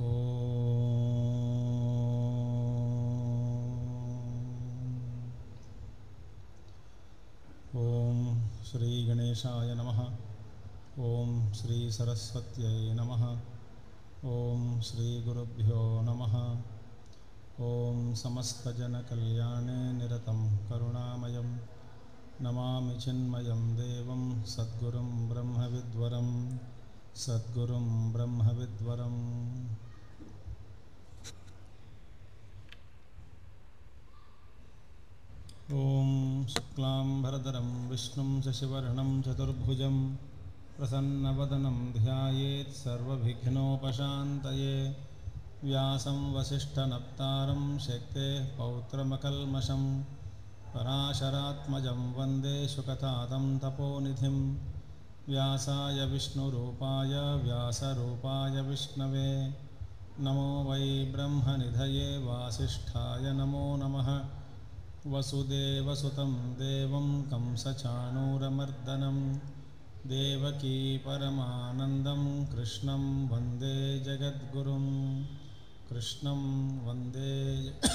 ॐ श्रीगणेशाय नमः। ॐ श्रीसरस्वत्यै नमः। ॐ श्रीगुरुभ्यो नमः। ॐ समस्तजनकल्याणे निरतं करुणामयं। नमामि चिन्मयं देवं सद्गुरुं ब्रह्मविद्वरं। सद्गुरुं ब्रह्मविद्वरम् ॐ शुक्लाम्भरधरं विष्णुं शशिवर्णं, चतुर्भुजं, प्रसन्नवदनं ध्यायेत् सर्वविघ्नोपशान्तये। व्यासं, वसिष्ठनप्तारं, शक्तेः पौत्रमकल्मषं, पराशरात्मजं वंदे शुकतातं तपोनिधिं। व्यासाय विष्णुरूपाय, व्यासरूपाय विष्णवे। नमो वै ब्रह्मनिधये वासिष्ठाय नमो नमः। वसुदेवसुतं देवं कंसचाणूरमर्दनं देवकी परमानन्दं कृष्णं वन्दे जगद्गुरुं कृष्णं वन्दे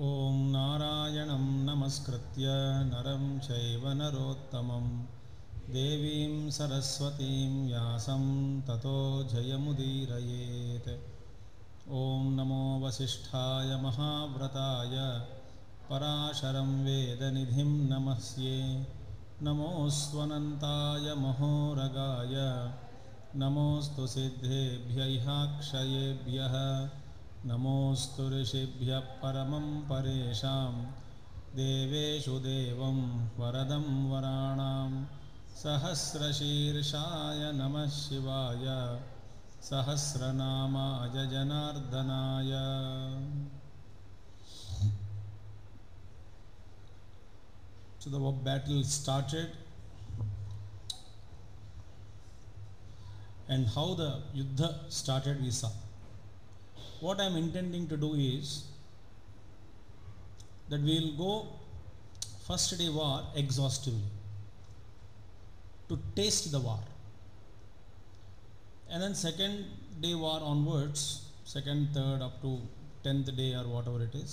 ॐ नारायणं नमस्कृत्य नरं चैव नरोत्तमं देवीं सरस्वतीं व्यासं ततो जयमुदीरयेत् ॐ नमो वसिष्ठाय महाव्रताय पराशरं वेदनिधिं नमस्ये नमोऽस्त्वनन्ताय महोरगाय नमोऽस्तु सिद्धेभ्यैहाक्षयेभ्यः नमोऽस्तु ऋषिभ्यः परमं परेशां देवेषु देवं वरदं वराणां सहस्रशीर्षाय नमः शिवाय सहस्रनामाय जनार्दनाय So the battle started and how the yuddha started we saw. What I am intending to do is that we will go first day war exhaustively to taste the war and then second day war onwards second third up to 10th day or whatever it is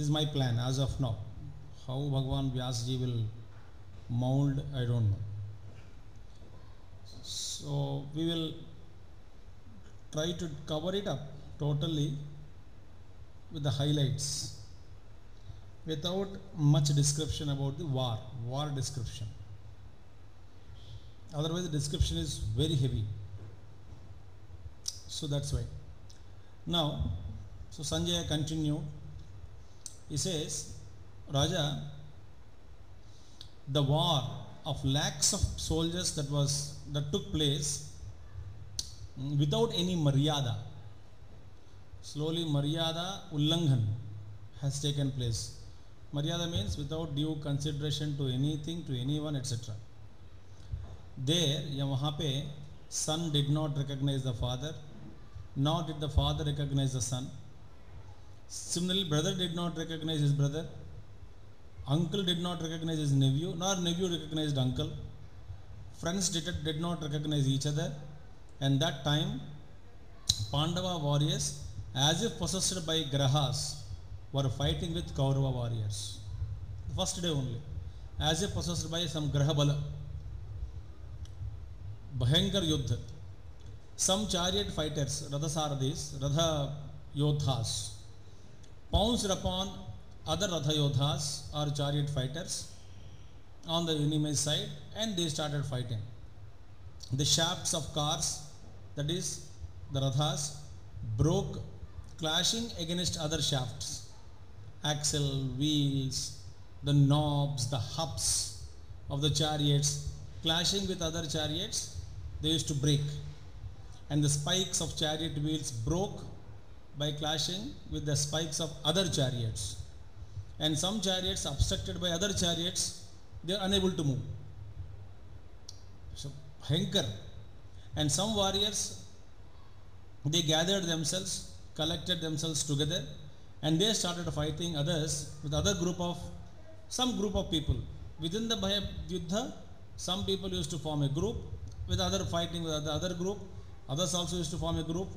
this is my plan as of now. How bhagwan vyasji will mold i don't know. So we will try to cover it up totally with the highlights without much description about the war war description otherwise the description is very heavy. So that's why. Now so sanjay continued he says raja the war of lakhs of soldiers that was that took place mm, without any maryada slowly maryada ullanghan has taken place. Maryada means without due consideration to anything to anyone etc there या वहाँ पे son did not recognise the father not did the father recognise the son similarly brother did not recognise his brother uncle did not recognise his nephew nor nephew recognise uncle friends did not recognise each other and that time Pandava warriors as a processed by ग्रहास were fighting with Kaurava warriors first day only as a processed by some ग्रह बल भयंकर युद्ध। सम chariot fighters रथसारथीस रथ योद्धास pounce upon other रथ योद्धास और chariot fighters on the enemy's side and they started fighting the shafts of cars that is the रथास broke clashing against other shafts axle wheels the knobs the hubs of the chariots clashing with other chariots they used to break. And the spikes of chariot wheels broke by clashing with the spikes of other chariots. And some chariots obstructed by other chariots they are unable to move. So hankar and some warriors they gathered themselves collected themselves together and they started fighting others with other group of some group of people. Within the Bhaya Yuddha some people used to form a group with other fighting with the other group. Others also used to form a group.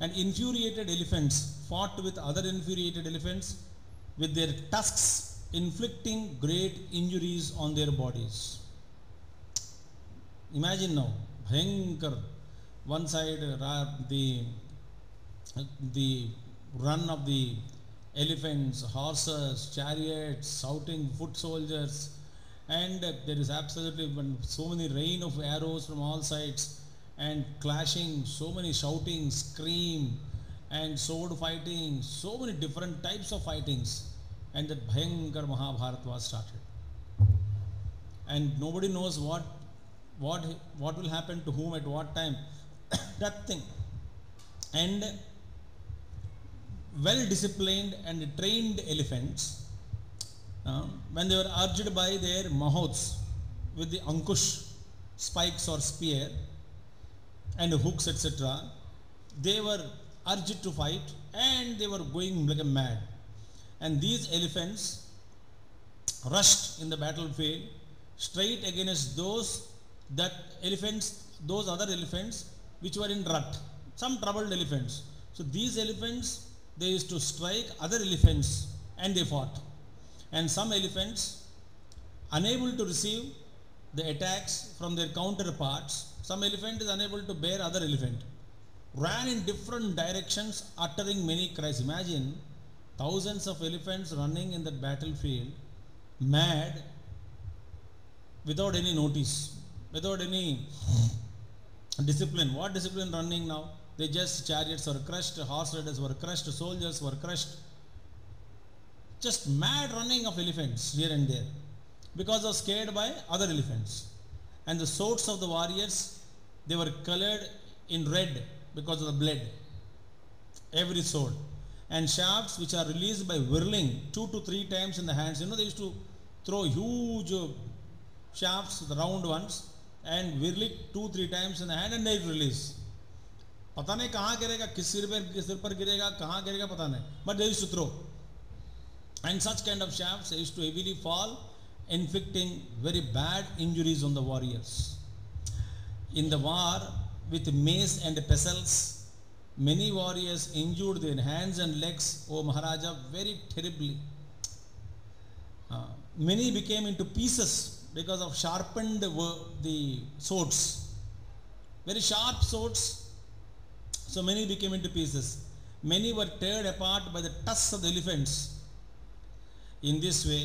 And infuriated elephants fought with other infuriated elephants with their tusks inflicting great injuries on their bodies. Imagine now, Bhayankar, one side the, the run of the elephants, horses, chariots, shouting foot soldiers, and there is absolutely so many rain of arrows from all sides and clashing, so many shouting, scream, and sword fighting, so many different types of fightings, and that Bhayankar Mahabharata was started. And nobody knows what what what will happen to whom at what time. that thing. And well disciplined and trained elephants, uh, when they were urged by their mahots with the ankush, spikes or spear, and hooks, etc., they were urged to fight and they were going like a mad. And these elephants rushed in the battlefield straight against those that elephants, those other elephants which were in rut, some troubled elephants. So these elephants, they used to strike other elephants and they fought. And some elephants, unable to receive the attacks from their counterparts, some elephant is unable to bear other elephant, ran in different directions uttering many cries. Imagine thousands of elephants running in that battlefield, mad, without any notice, without any discipline. What discipline running now? They just chariots were crushed, horse riders were crushed, soldiers were crushed Just mad running of elephants here and there because they were scared by other elephants. And the swords of the warriors, they were colored in red because of the blood. Every sword. And shafts which are released by whirling two to three times in the hands. You know, they used to throw huge uh, shafts, the round ones, and whirl it two, three times in the hand and they release. पता नहीं कहाँ गिरेगा किस सिर पर किस सिर पर गिरेगा कहाँ गिरेगा पता नहीं but they used to throw and such kind of shafts used to heavily fall inflicting very bad injuries on the warriors. In the war with mace and pestles many warriors injured their hands and legs o maharaja very terribly. Uh, many became into pieces because of sharpened the swords. Very sharp swords. So many became into pieces. Many were teared apart by the tusks of the elephants in this way,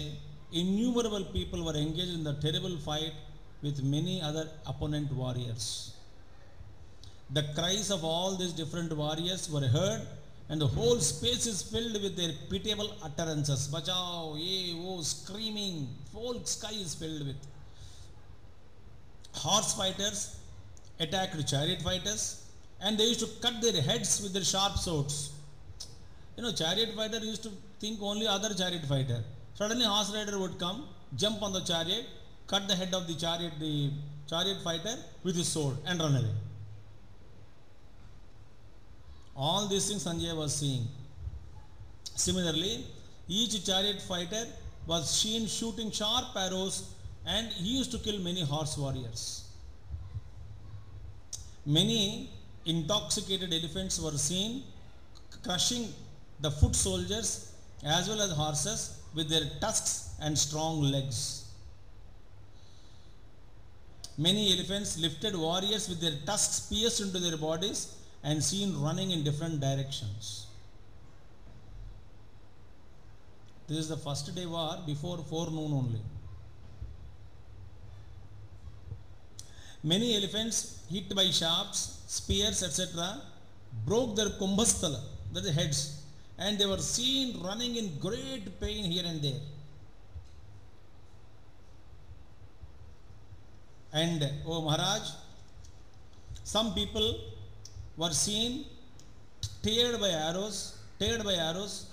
innumerable people were engaged in the terrible fight with many other opponent warriors. The cries of all these different warriors were heard, and the whole space is filled with their pitiable utterances. Bachao, ye, oh, screaming, whole sky is filled with. Horse fighters attacked chariot fighters, and they used to cut their heads with their sharp swords. You know, chariot fighter used to think only other chariot fighter. Suddenly, horse rider would come, jump on the chariot, cut the head of the chariot, the chariot fighter with his sword, and run away. All these things Sanjay was seeing. Similarly, each chariot fighter was seen shooting sharp arrows, and he used to kill many horse warriors. Many intoxicated elephants were seen crushing the foot soldiers as well as horses with their tusks and strong legs. Many elephants lifted warriors with their tusks pierced into their bodies and seen running in different directions. This is the first day war before forenoon only. Many elephants hit by shafts, spears, etc., broke their kumbhasthala, that is heads, and they were seen running in great pain here and there. And, oh Maharaj, some people were seen teared by arrows, teared by arrows,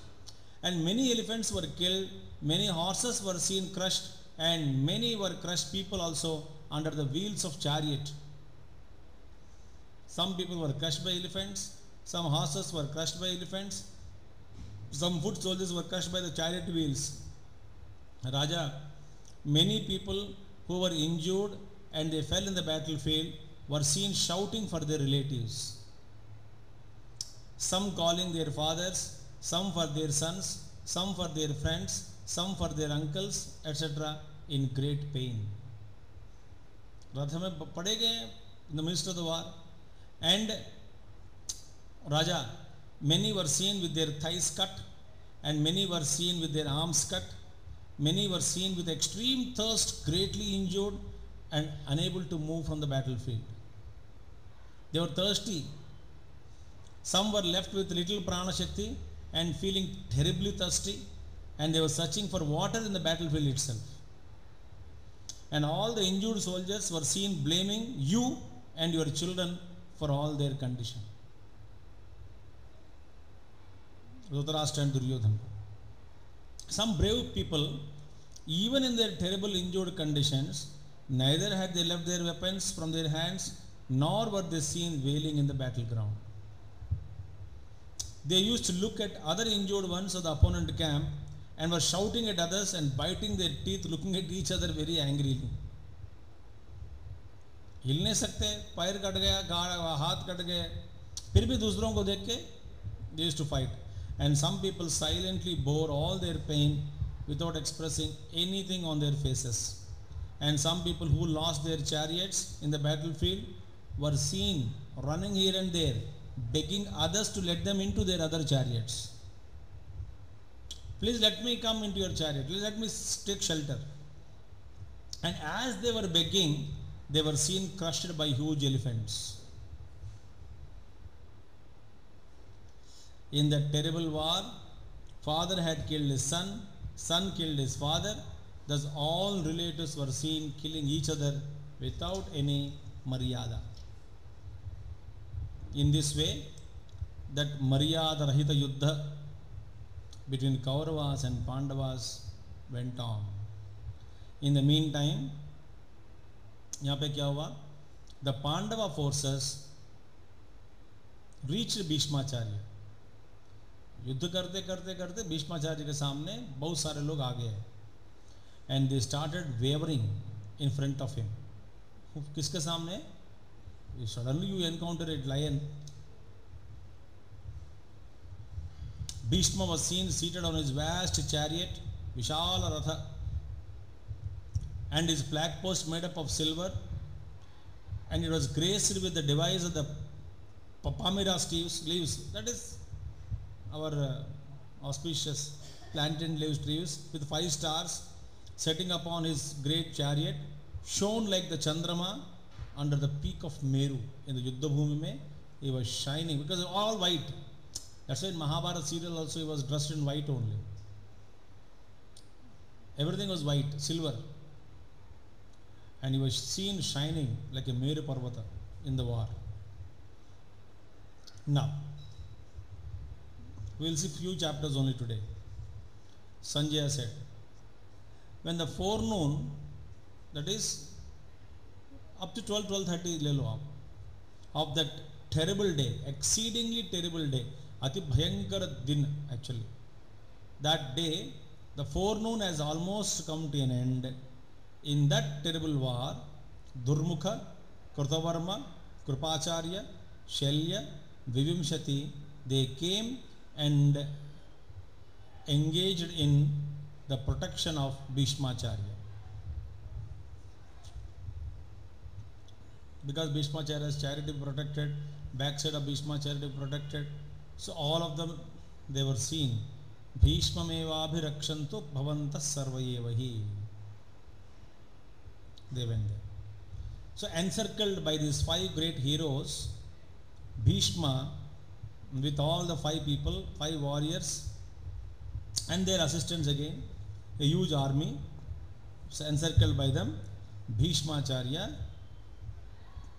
and many elephants were killed, many horses were seen crushed, and many were crushed people also under the wheels of chariot. Some people were crushed by elephants, some horses were crushed by elephants, some foot soldiers were crushed by the chariot wheels. Raja, many people who were injured and they fell in the battlefield were seen shouting for their relatives. Some calling their fathers, some for their sons, some for their friends, some for their uncles, etc., in great pain. रथ में पड़े गए the minister of the war and raja many were seen with their thighs cut and many were seen with their arms cut. Many were seen with extreme thirst greatly injured and unable to move from the battlefield. They were thirsty. Some were left with little prana shakti and feeling terribly thirsty and they were searching for water in the battlefield itself. And all the injured soldiers were seen blaming you and your children for all their condition. Dhritarashtra and Duryodhana. Some brave people, even in their terrible injured conditions, neither had they left their weapons from their hands, nor were they seen wailing in the battleground. They used to look at other injured ones of the opponent camp and were shouting at others and biting their teeth, looking at each other very angrily. हिल नहीं सकते पैर cut गया हाथ cut गए फिर भी दूसरों को देख के they to fight And some people silently bore all their pain without expressing anything on their faces. And some people who lost their chariots in the battlefield were seen running here and there, begging others to let them into their other chariots. Please let me come into your chariot. Please let me take shelter. And as they were begging, they were seen crushed by huge elephants. In that terrible war, father had killed his son, son killed his father, thus all relatives were seen killing each other without any maryada. In this way, that maryada rahita yuddha between Kauravas and Pandavas went on. In the meantime, यहाँ पे क्या हुआ the Pandava forces reach Bhishmacharya युद्ध करते करते करते भीष्माचार्य के सामने बहुत सारे लोग आ गए and they started wavering in front of him किसके सामने? Suddenly you encounter it line Bhishma seen seated on his vast chariot Vishal Rath and his black post made up of silver and it was grace with the device of the palmyra Steve sleeve that is our uh, auspicious plantain leaves trees with five stars setting upon his great chariot, shone like the Chandrama under the peak of Meru in the Yuddha Bhumi. He was shining because all white. That's why in Mahabharata serial also he was dressed in white only. Everything was white, silver. And he was seen shining like a Meru Parvata in the war. Now, we will see few chapters only today. Sanjaya said, when the forenoon, that is up to 12, 12.30 ले लो आप, of that terrible day, exceedingly terrible day, अति भयंकर दिन actually. That day, the forenoon has almost come to an end. In that terrible war, Durmukha, Krutavarma, Krupacharya, Shalya, Vivimshati, they came and engaged in the protection of Bhishmacharya. Because Bhishmacharya's charity protected, backside of Bhishmacharya protected, so all of them they were seen. Bhishmamevabhirakshantu bhavantah sarvayevahi. They went there. So encircled by these five great heroes, Bhishma with all the five people, five warriors, and their assistants again, a huge army, so encircled by them, Bhishmacharya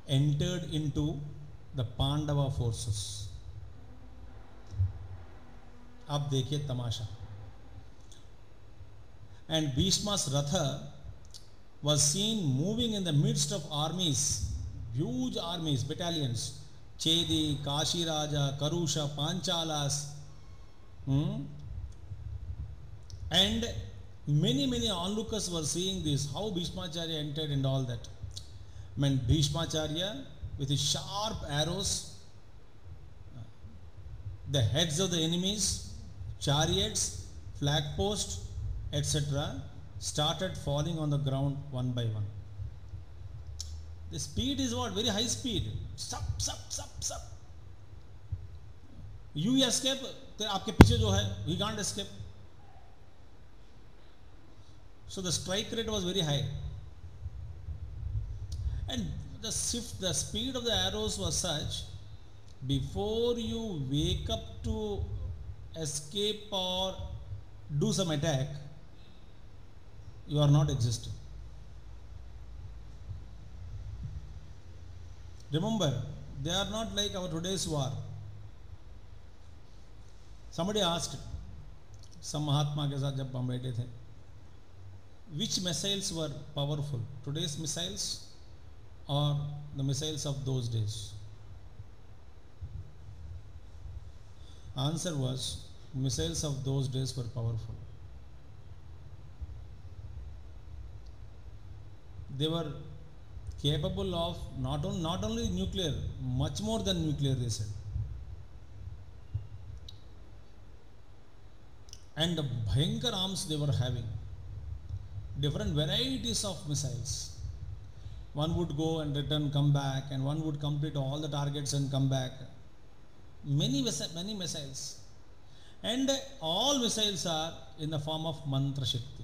entered into the Pandava forces. अब देखिए तमाशा and Bhishma's Rath was seen moving in the midst of armies, huge armies, battalions, Chedi, Kashiraj, Karusha Panchala and many many onlookers were seeing this how Bhishmacharya entered in all that man Bhishmacharya with sharp arrows the heads of the enemies chariots flag post etcetera started falling on the ground one by one the speed is what very high speed सब सब सब सब। You escape आपके पीछे जो है we can't escape so the strike rate was very high and the swift the speed of the arrows was such before you wake up to escape और do some attack you are not existing Remember, they are not like our today's war. Somebody asked, some Mahatma के साथ जब हम बैठे थे, which missiles were powerful, today's missiles or the missiles of those days? Answer was missiles of those days were powerful. They were capable of not, not only nuclear, much more than nuclear, they said. And the Bhayankar arms they were having, different varieties of missiles. One would go and return, come back, and one would complete all the targets and come back many many missiles and all missiles are in the form of mantra shakti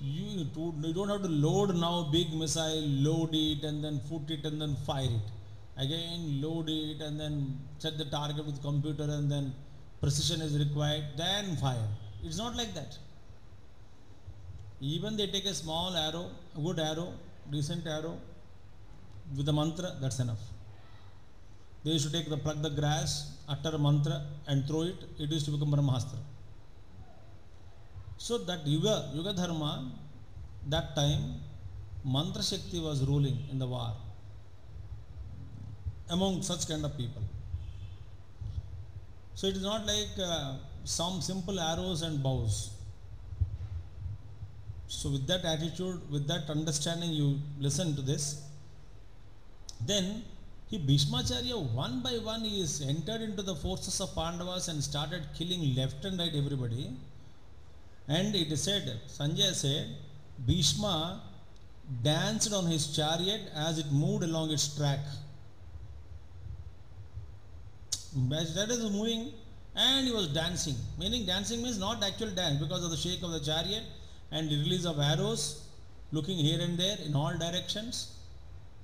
you, do, you don't have to load now big missile load it and then put it and then fire it. Again load it and then set the target with computer and then precision is required then fire. It's not like that. Even they take a small arrow a good arrow decent arrow with a mantra that's enough. They used to take the plug the grass, utter a mantra and throw it, it used to become Brahmastra. So that Yuga, Yuga Dharma, that time, Mantra Shakti was ruling in the war among such kind of people. So it is not like uh, some simple arrows and bows. So with that attitude, with that understanding, you listen to this. Then he Bhishmacharya one by one he is entered into the forces of Pandavas and started killing left and right everybody. And it is said, Sanjay said, Bhishma danced on his chariot as it moved along its track. That is moving and he was dancing. Meaning dancing means not actual dance because of the shake of the chariot and the release of arrows looking here and there in all directions.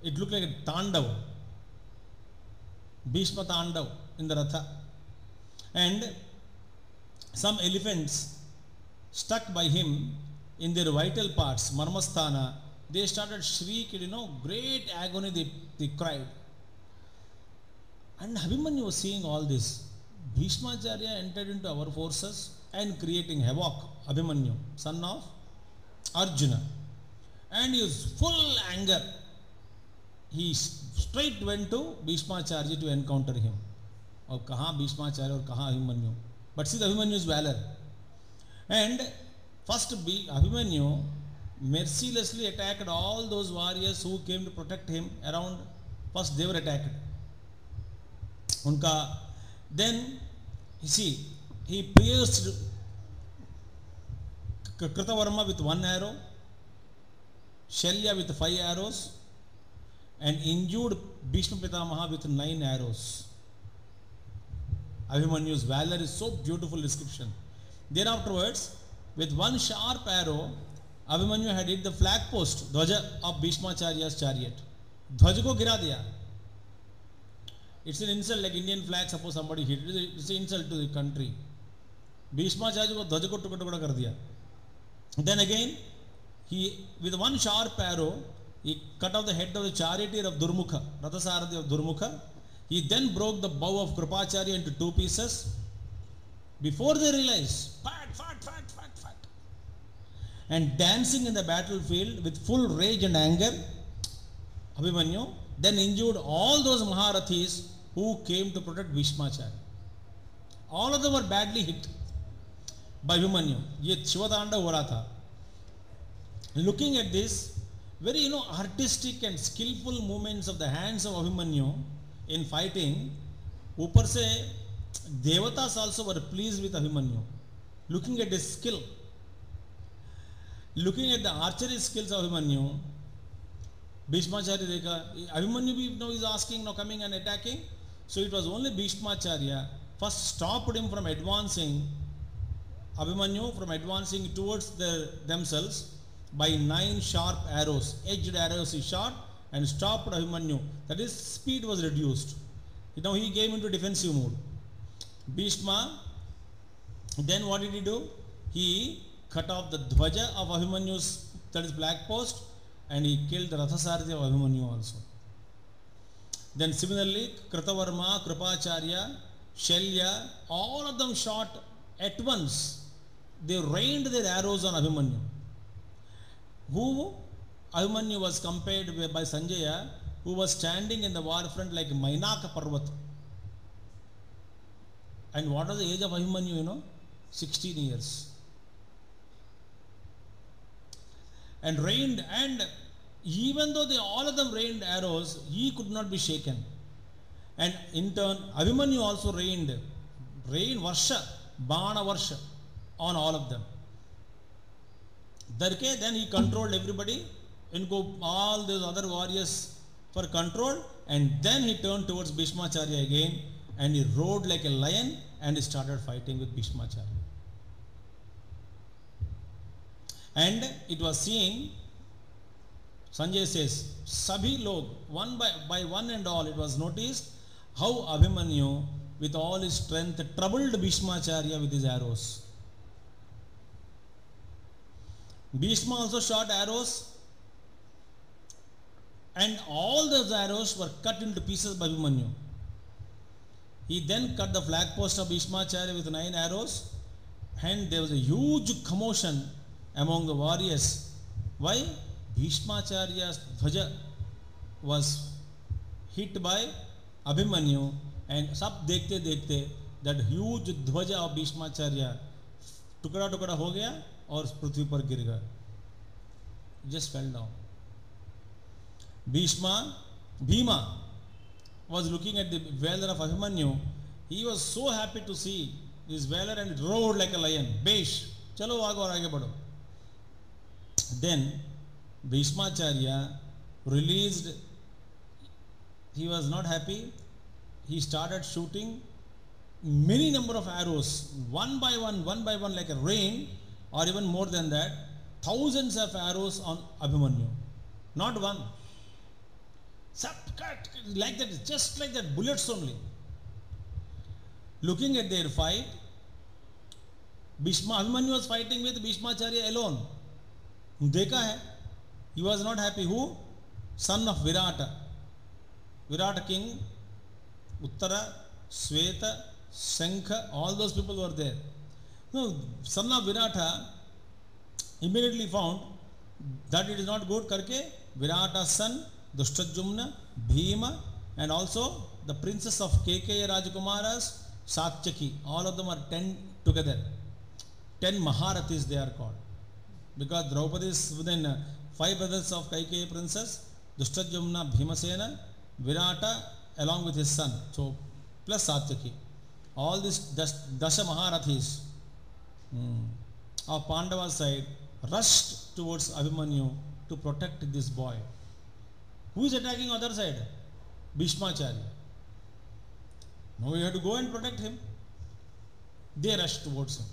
It looked like a tandav Bhishma Tandav in the Ratha. And some elephants stuck by him in their vital parts, Marmasthana, they started shrieking, you know, great agony they, they cried. And Abhimanyu was seeing all this. Bhishmacharya entered into our forces and creating havoc, Abhimanyu, son of Arjuna. And was full anger. He straight went to Bhishmacharya to encounter him. और कहाँ भीष्माचार्य और कहाँ Abhimanyu but see Abhimanyu is valour and first Abhimanyu mercilessly attacked all those warriors who came to protect him around first they were attacked unka then you see he pierced kritavarma with one arrow shalya with five arrows and injured Bhishma Pitamaha with nine arrows. Abhimanyu's valor is so beautiful description. Then afterwards, with one sharp arrow, Abhimanyu had hit the flag post, Dhwaja of Bhishmacharya's chariot. Dhwaj ko gira diya. It's an insult like Indian flag, suppose somebody hit. It's an insult to the country. Bhishmacharya ko dhwaj ko tukda tukda kar diya. Then again, he, with one sharp arrow, he cut off the head of the charioteer of Durmukha, Rathasarathi of Durmukha. He then broke the bow of Kripacharya into two pieces. Before they realized, fat, fat, fat, fat, fat. And dancing in the battlefield with full rage and anger, Abhimanyu then injured all those Maharathis who came to protect Bhishmacharya. All of them were badly hit by Abhimanyu. ये शिवतांडव हो रहा था. Looking at this, very you know artistic and skillful movements of the hands of Abhimanyu in fighting. ऊपर से Devatas also were pleased with Abhimanyu. Looking at his skill, looking at the archery skills of Abhimanyu, Bhishmacharya chariya, Abhimanyu you now is asking, now coming and attacking. So it was only Bhishmacharya first stopped him from advancing, Abhimanyu from advancing towards themselves by nine sharp arrows, edged arrows he shot and stopped Abhimanyu. That is, speed was reduced. Now he came into defensive mode. Bhishma, then what did he do? He cut off the dhvaja of Abhimanyu's, that is black post, and he killed the Rathasarathi of Abhimanyu also. Then similarly, Kritavarma, Kripacharya, Shalya, all of them shot at once. They rained their arrows on Abhimanyu. Who Abhimanyu was compared by Sanjaya, who was standing in the war front like Mainaka Parvat. And what was the age of Abhimanyu, you know? 16 years. And rained, and even though they all of them rained arrows, he could not be shaken. And in turn, Abhimanyu also rained, rain Varsha, Bana Varsha on all of them. Darke, then he controlled everybody, and go all those other warriors for control, and then he turned towards Bhishmacharya again, and he rode like a lion, and he started fighting with Bhishmacharya. And it was seen Sanjay says, Sabhi log, one by, by one and all, it was noticed how Abhimanyu, with all his strength, troubled Bhishmacharya with his arrows. Bhishma also shot arrows, and all those arrows were cut into pieces by Abhimanyu. He then cut the flag post of Bhishmacharya with nine arrows, and there was a huge commotion among the warriors. Why? Bhishmacharya's dhwaja was hit by Abhimanyu and सब देखते देखते that huge ध्वजा of Bhishmacharya टुकड़ा टुकड़ा हो गया और पृथ्वी पर गिर गया just fell down Bhishma Bhima was looking at the valor of Abhimanyu, he was so happy to see his valor and roared like a lion. Besh, chalo ago aage. Then Bhishmacharya released, he was not happy. He started shooting many number of arrows, one by one, one by one, like a rain, or even more than that, thousands of arrows on Abhimanyu. Not one. Sap, Like that, just like that, bullets only. Looking at their fight, Bhishma, Abhimanyu was fighting with Bhishmacharya alone. देखा है he was not happy who son of virata virata king uttara sweta shankha all those people were there no son of virata immediately found that it is not good karke virata's son dushtajumna bhima and also the princess of kkya rajkumaras satyaki all of them are 10 together 10 maharathis they are called because draupadi is within five brothers of Kaikeyi princess, Dushtajumna, Bhimasena, Virata along with his son. So plus Satyaki. All these Dasha Maharathis hmm, of Pandava's side rushed towards Abhimanyu to protect this boy. Who is attacking other side? Bhishmacharya. Now we have to go and protect him. They rushed towards him.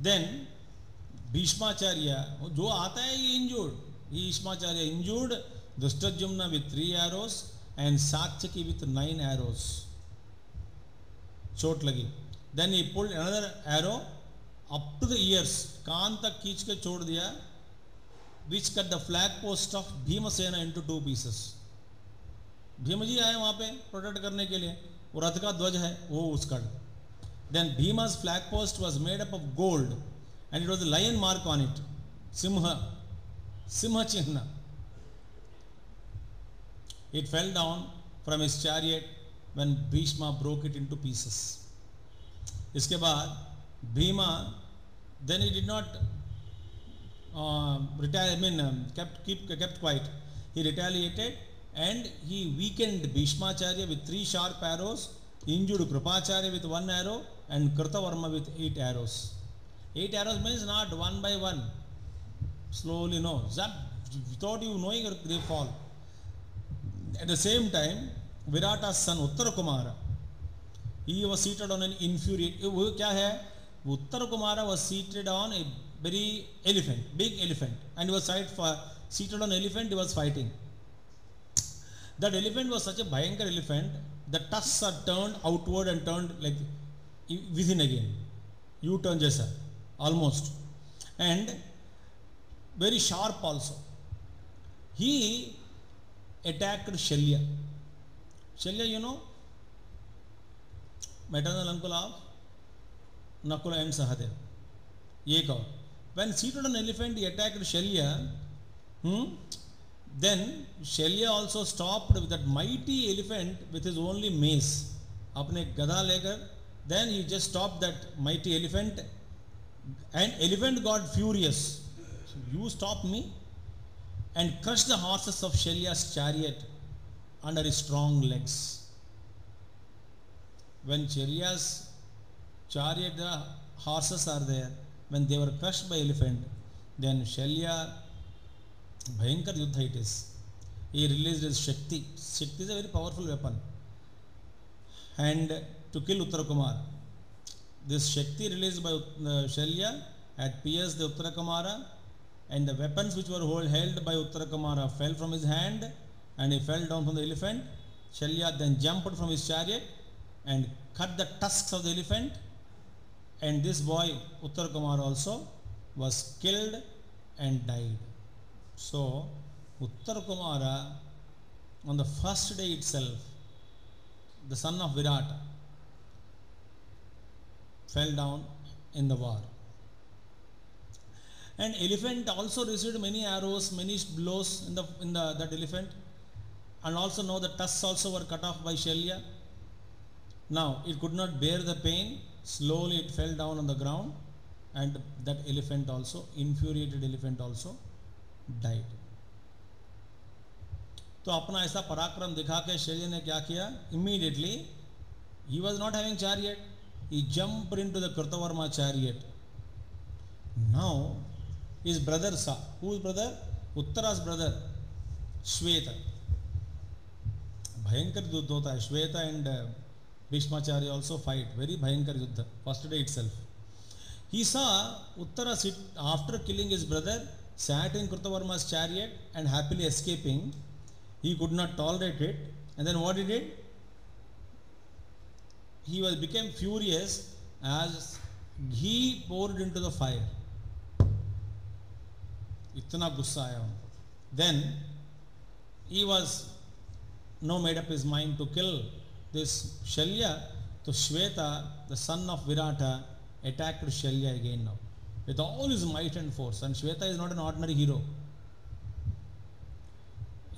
Then Bhishmacharya जो आता है ये injured Bhishmacharya injured Dhrishtadyumna with three arrows and Satyaki with nine arrows चोट लगी then he pulled another arrow up to the ears कान तक खींच के छोड़ दिया which cut the flag post of Bhimsena into two pieces Bhim ji आए वहाँ पे प्रोटेक्ट करने के लिए वो रथ का ध्वज है वो उसका then भीमा's flag post was made up of gold and it was a lion mark on it simha simha chihna it fell down from his chariot when bhishma broke it into pieces इसके बाद Bhima then he did not uh, retali- I mean, um, kept, keep, kept quiet. He retaliated and he weakened Bhishmacharya with three sharp arrows, injured Krupacharya with one arrow, and Kritavarma with eight arrows. Eight arrows means not one by one. Slowly, no. Zap, without you knowing, they fall. At the same time, Virata's son Uttarakumara, he was seated on an infuriate. वो क्या है? Uttarakumara was seated on a very elephant, big elephant, and he was side for, seated on elephant. He was fighting. That elephant was such a bhayankar elephant. The tusks are turned outward and turned like within again. U-turn जैसा, almost, and very sharp also. He attacked Shalya. Shalya, you know, maternal uncle of Nakula and Sahadev. Yekau. When seated on elephant, he attacked Shalya. Hmm? Then Shalya also stopped with that mighty elephant with his only mace. अपने गदा लेकर then he just stopped that mighty elephant and elephant got furious so you stop me and crushed the horses of Shalya's chariot under his strong legs when Shalya's chariot the horses are there When they were crushed by elephant then Shalya Bhayankar Yuddha it is. He released his Shakti. Shakti is a very powerful weapon. And to kill Uttarakumar. This Shakti released by uh, Shalya had pierced the Uttarakumara and the weapons which were hold, held by Uttarakumara fell from his hand and he fell down from the elephant. Shalya then jumped from his chariot and cut the tusks of the elephant and this boy Uttarakumar also was killed and died. So, Uttara Kumara, on the first day itself, the son of Virata, fell down in the war. And elephant also received many arrows, many blows in the in the that elephant, and also now the tusks also were cut off by Shalya. Now it could not bear the pain. Slowly it fell down on the ground, and that elephant also, infuriated elephant also, died. तो अपना ऐसा पराक्रम दिखा के शैल्य ने क्या किया? Immediately he was not having chariot he jump into the Kritavarma chariot now his brother saw who is brother उत्तराज brother Shweta भयंकर युद्ध होता है Shweta and Bhishmacharya also fight very भयंकर युद्ध first day itself he saw Uttar after killing his brother sat in Kritavarma chariot and happily escaping he could not tolerate it and then what it it he was became furious as ghee poured into the fire इतना गुस्सा आया उनको then he was no made up his mind to kill this Shalya, so Shweta, the son of Virata, attacked Shalya again now with all his might and force. And Shweta is not an ordinary hero.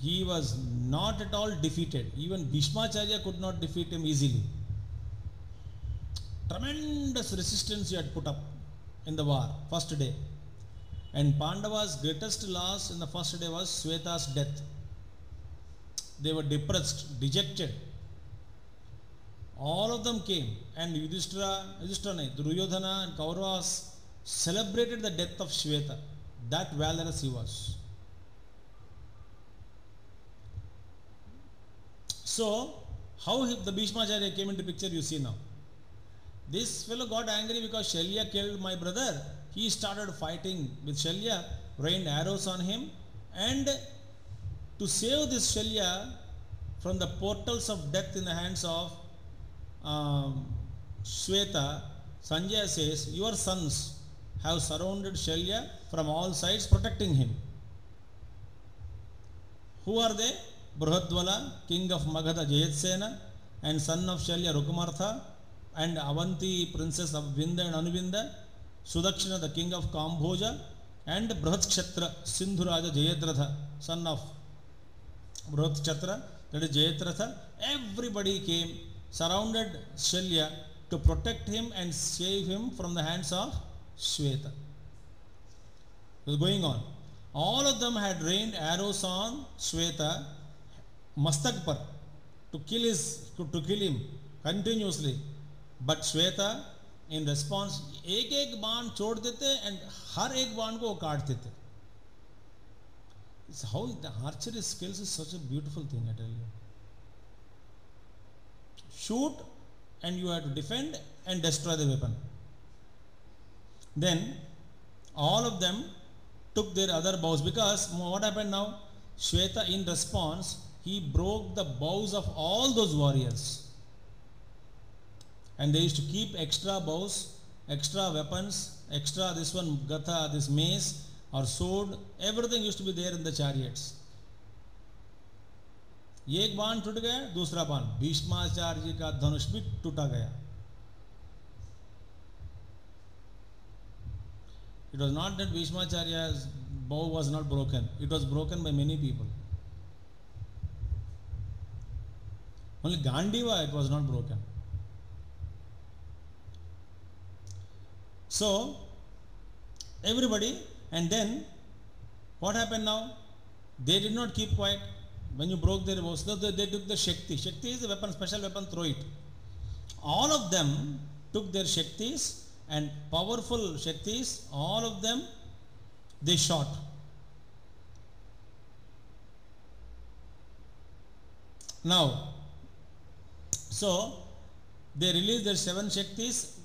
He was not at all defeated. Even Bhishmacharya could not defeat him easily. Tremendous resistance he had put up in the war, first day. And Pandava's greatest loss in the first day was Shweta's death. They were depressed, dejected, all of them came and Yudhishthira, Yudhishthira, Duryodhana and Kauravas celebrated the death of Shweta. That valorous he was. So, how he, the Bhishmacharya came into picture, you see now. This fellow got angry because Shalya killed my brother. He started fighting with Shalya, rained arrows on him, and to save this Shalya from the portals of death in the hands of um, Shweta, Sanjay says, Your sons have surrounded Shalya from all sides, protecting him. Who are they? Brahadwala, king of Magadha Jayatsena, and son of Shalya Rukumartha, and Avanti, princess of Vinda and Anuvinda, Sudakshina, the king of Kambhoja, and Brahatskshetra, Sindhuraja Jayadratha, son of Brahatskshetra, that is Jayadratha. Everybody came surrounded Shalya to protect him and save him from the hands of Shweta. It was going on. All of them had rained arrows on Shweta, Mastak par, to kill his to, kill him continuously. But Shweta in response एक बाण छोड़ देते and हर एक बाण को वो काटते थे It's how the archery skills is such a beautiful thing, I tell you. Shoot and you have to defend and destroy the weapon. Then all of them took their other bows because what happened now? Shweta, in response, he broke the bows of all those warriors. And they used to keep extra bows, extra weapons, extra this one, gatha, this mace or sword, everything used to be there in the chariots. एक बाण टूट गया दूसरा बाण भीष्माचार्य जी का धनुष भी टूटा गया It was not that Bhishmacharya's bow was not broken, it was broken by many people. Only Gandiva it was not broken. So, everybody, and then what happened now? They did not keep quiet when you broke their. So they, they took the Shakti. Shakti is a weapon, special weapon, throw it. All of them took their Shaktis and powerful Shaktis, all of them they shot. Now, so they released their seven Shaktis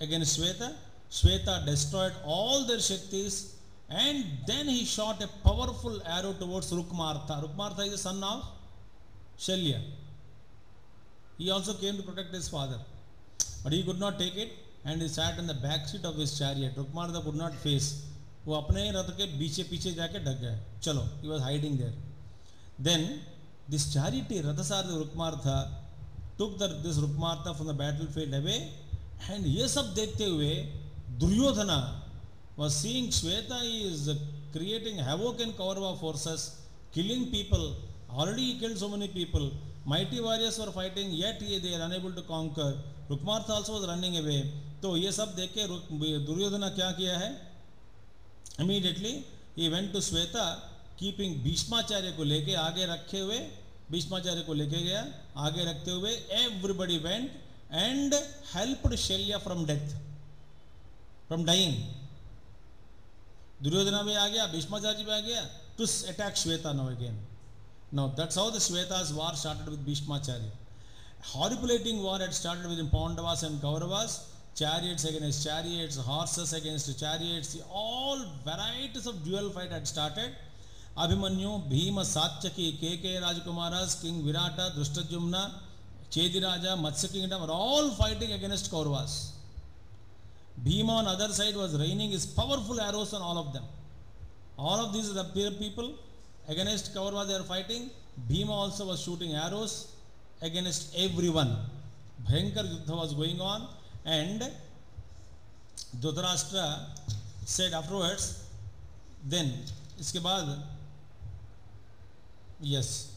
against Shweta. Shweta destroyed all their Shaktis and then he shot a powerful arrow towards Rukmartha. Rukmartha is the son of Shalya. He also came to protect his father. But he could not take it and he sat in the back seat of his chariot. Rukmartha could not face. वो अपने ही रथ के पीछे पीछे ढक गए चलो he was hiding there. Then this charioteer Rathasarthi Rukmartha took the, this Rukmartha from the battlefield away and ये सब देखते हुए Duryodhana was seeing Shweta is creating havoc in Kaurava forces, killing people. Already he killed so many people. Mighty warriors were fighting, yet they are unable to conquer. Rukmartha also was running away. तो ये सब देख के दुर्योधना क्या किया है immediately he went to Shweta keeping Bhishmacharya को लेके आगे रखे हुए भीष्माचार्य को लेके गया आगे रखते हुए everybody went and helped Shalya from death from dying Duryodhana भी आ गया भीष्माचार्य भी आ गया to attack Shweta now again now that's how the श्वेता's war started with Bhishmacharya. Horripulating war had started with Pandavas and Kauravas. Chariots against chariots, horses against chariots, all varieties of duel fight had started. Abhimanyu, Bhima, Satyaki, KK Rajkumaras, King Virata, Drustajumna, Chediraja, Matsya Kingdom are all fighting against Kauravas. Bhima on other side was raining his powerful arrows on all of them. All of these are the people against Kauravas they are fighting. Bhima also was shooting arrows against everyone. Bhayankar Yuddha was going on and Dhritarashtra said afterwards, then इसके बाद yes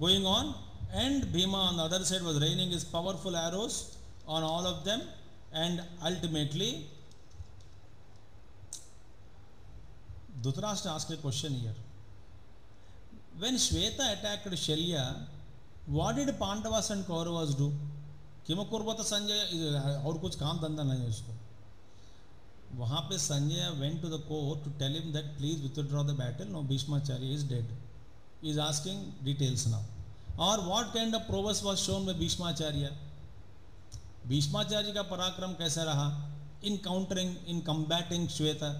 going on and Bhima on the other side was raining his powerful arrows on all of them and ultimately Dhritarashtra asked a question here. When Shweta attacked Shalya, what did Pandavas and Kauravas do? Sanjay और कुछ काम धंधा नहीं है उसको वहाँ पे Sanjay went to the court to tell him that please withdraw the battle no Bhishmacharya is dead is asking details now और what kind of prowess was shown by Bhishmacharya Bhishmacharya का पराक्रम कैसा रहा in countering in combating Shweta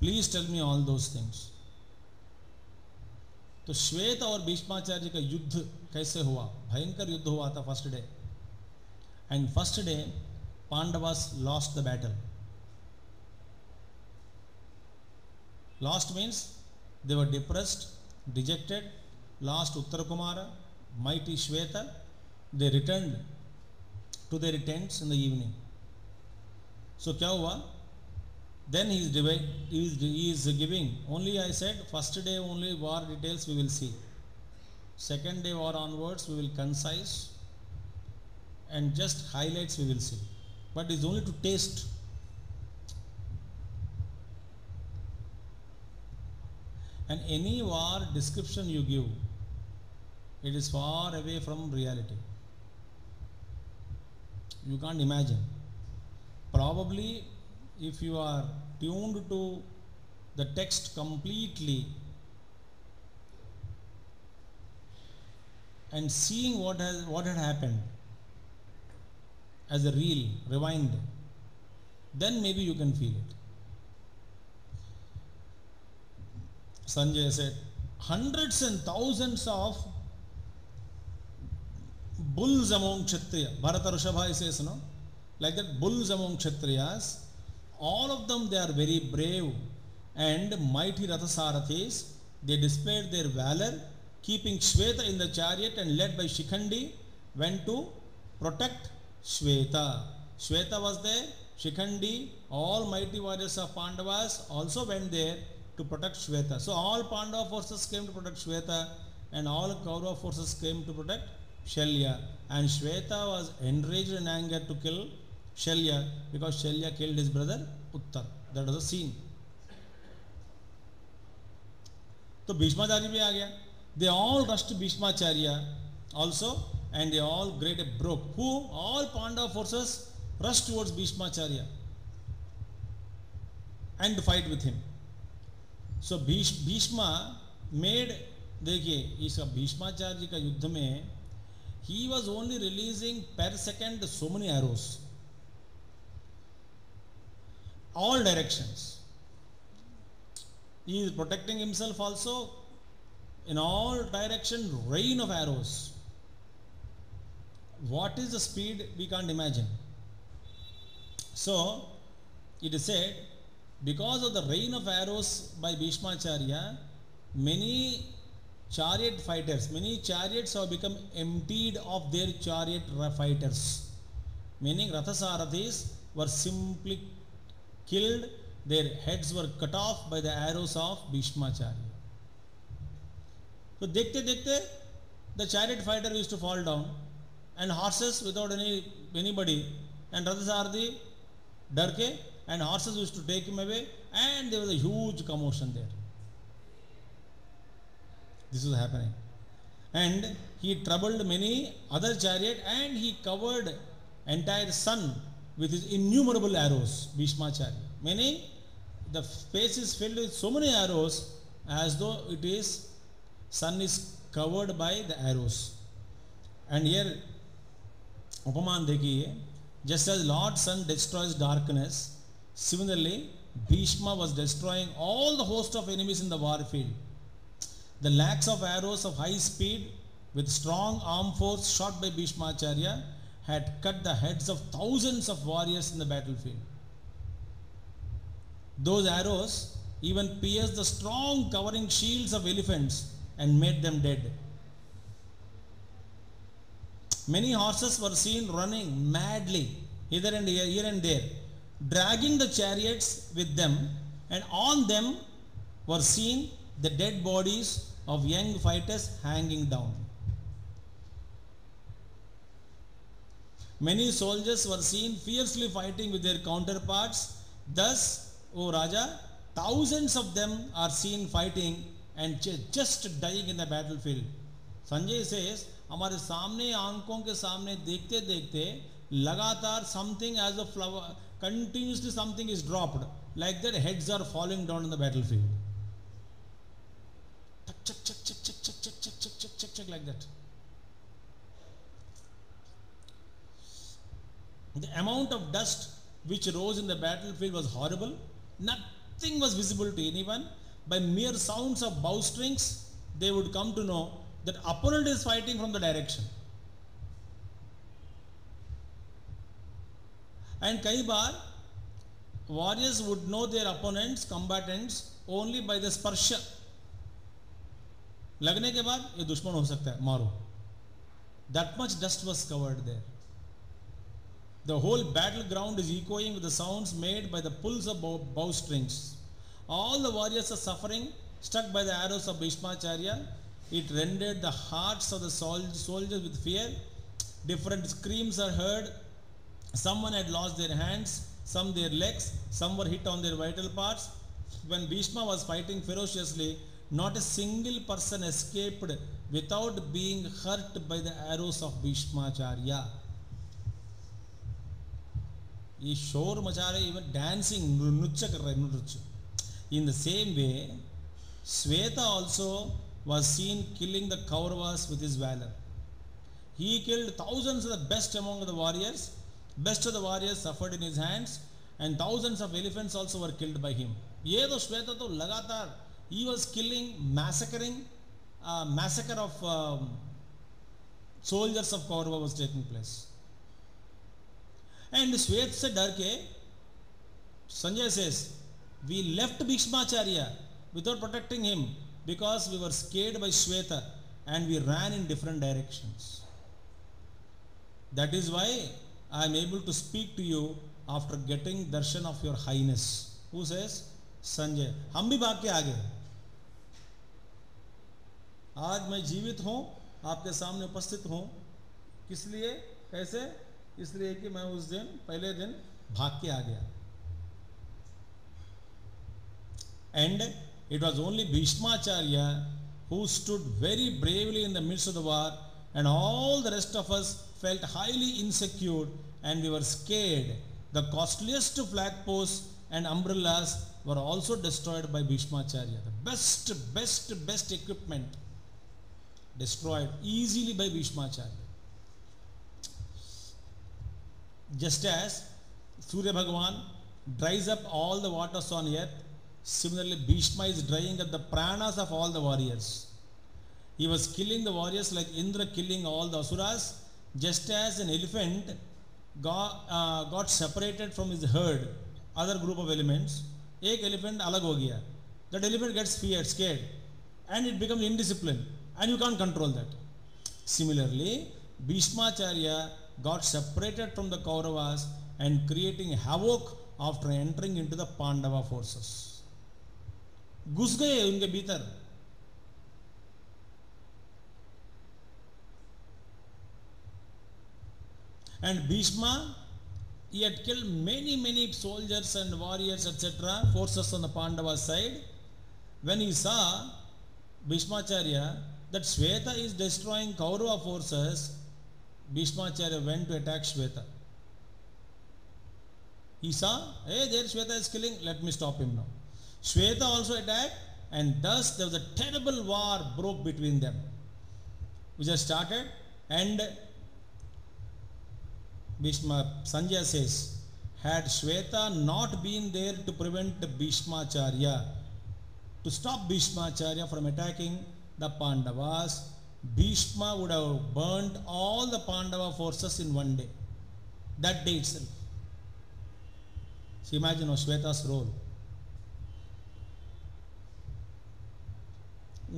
please tell me all those things तो श्वेत और भीष्माचार्य का युद्ध कैसे हुआ? भयंकर युद्ध हुआ था first day and first day Pandavas lost the battle lost means they were depressed dejected lost Uttar Kumar mighty Shweta, they returned to their tents in the evening. So क्या हुआ? Then he is, divide, he is, he is giving. Only I said first day only war details we will see. Second day war onwards we will concise and just highlights we will see. But it's only to taste. And any war description you give, it is far away from reality. You can't imagine. Probably, if you are tuned to the text completely and seeing what has what had happened as a reel, rewind, then maybe you can feel it. Sanjay said, hundreds and thousands of bulls among Kshatriya. Bharata Rishabha says, no? Like that, bulls among Kshatriyas. All of them, they are very brave and mighty Rathasarathis. They displayed their valor, keeping Shweta in the chariot and led by Shikhandi, went to protect Shweta. Shweta was there, Shikhandi, all mighty warriors of Pandavas also went there to protect Shweta. So all Pandava forces came to protect Shweta and all Kaurava forces came to protect Shalya. And Shweta was enraged in anger to kill Shalya because Shalya killed his brother Uttar. That was the scene. तो भीष्माचार्य भी आ गया they all rushed Bhishmacharya also and they all great a broke who all Pandava forces rush towards Bhishmacharya and fight with him so Bhishma made देखिए इस भीष्माचार्य का युद्ध में he was only releasing per second so many arrows. All directions. He is protecting himself also in all direction rain of arrows. What is the speed? We can't imagine. So it is said because of the rain of arrows by bhishmacharya many chariot fighters. Many chariots have become emptied of their chariot fighters. Meaning Rathasarathis were simply killed, their heads were cut off by the arrows of Bhishmacharya. So dekhte dekhte, the chariot fighter used to fall down and horses without any anybody and Rathasarathi darke and horses used to take him away and there was a huge commotion there this was happening. And he troubled many other chariot and he covered entire sun with his innumerable arrows bhishmacharya meaning the space is filled with so many arrows as though it is sun is covered by the arrows. And here upaman dekhiye just as lord sun destroys darkness similarly bhishma was destroying all the host of enemies in the war field the lakhs of arrows of high speed with strong arm force shot by Bhishmacharya had cut the heads of thousands of warriors in the battlefield. Those arrows even pierced the strong covering shields of elephants and made them dead. Many horses were seen running madly hither and here, here and there, dragging the chariots with them, and on them were seen the dead bodies of young fighters hanging down. Many soldiers were seen fiercely fighting with their counterparts. Thus, O Raja, thousands of them are seen fighting and just dying in the battlefield. Sanjay says हमारे सामने आँखों के सामने देखते देखते लगातार something as a flower continuously something is dropped like that heads are following down in the battlefield check, check, check, check, check, check, check, check, check, check, check like that. The amount of dust which rose in the battlefield was horrible. Nothing was visible to anyone. By mere sounds of bowstrings, they would come to know that opponent is fighting from the direction. And Kaibar, warriors would know their opponents, combatants, only by the sparsha लगने के बाद ये दुश्मन हो सकता है, मारो। That much dust was covered there the whole battle ground is echoing the sound made by the pulls of bow strings all the warriors are suffering stuck by the arrows of Bhishmacharya it rended the hearts of the with fear different screams are heard someone had lost their hands some their legs some were hit on their vital parts when Bhishma was fighting ferociously not a single person escaped without being hurt by the arrows of Bhishmacharya. ये शोर मचा रहे even dancing नृत्य कर रहे नृत्य in the same way Shweta also was seen killing the Kauravas with his valor. He killed thousands of the best among the warriors. Best of the warriors suffered in his hands, and thousands of elephants also were killed by him. ये तो श्वेता तो लगातार he was killing, massacring, uh, massacre of um, soldiers of Kaurava was taking place. And Shwet से डर के Sanjay says, we left Bhishmacharya without protecting him because we were scared by Shweta and we ran in different directions. That is why I am able to speak to you after getting darshan of your highness. Who says? Sanjay हम भी भाग के आ गए आज मैं जीवित हूँ, आपके सामने उपस्थित हूँ। किस लिए? कैसे? इसलिए कि मैं उस दिन, पहले दिन भाग के आ गया। And it was only Bhishmacharya who stood very bravely in the midst of the war and all the rest of us felt highly insecured and we are scared the costliest flag post and umbrellas were also destroyed by Bhishmacharya the best best best equipment destroyed easily by Bhishmacharya. Just as Surya Bhagavan dries up all the waters on earth Similarly, Bhishma is drying up the pranas of all the warriors. He was killing the warriors like Indra killing all the asuras, just as an elephant got, uh, got separated from his herd, other group of elements. एक elephant अलग हो गया. That elephant gets feared, scared, and it becomes indisciplined, and you can't control that. Similarly, Bhishmacharya got separated from the Kauravas and creating havoc after entering into the Pandava forces. घुस गए उनके भीतर and Bhishma he had killed many many soldiers and warriors etc forces on the Pandava side when he saw Bhishmacharya that Shweta is destroying Kaurava forces. Bhishmacharya went to attack Shweta. He saw hey there Shweta is killing. Let me stop him now. Shweta also attacked, and thus there was a terrible war broke between them, which has started. And Bhishma Sanjay says, had Shweta not been there to prevent Bhishmacharya, to stop Bhishmacharya from attacking the Pandavas, Bhishma would have burnt all the Pandava forces in one day. That day itself. So imagine Shweta's role.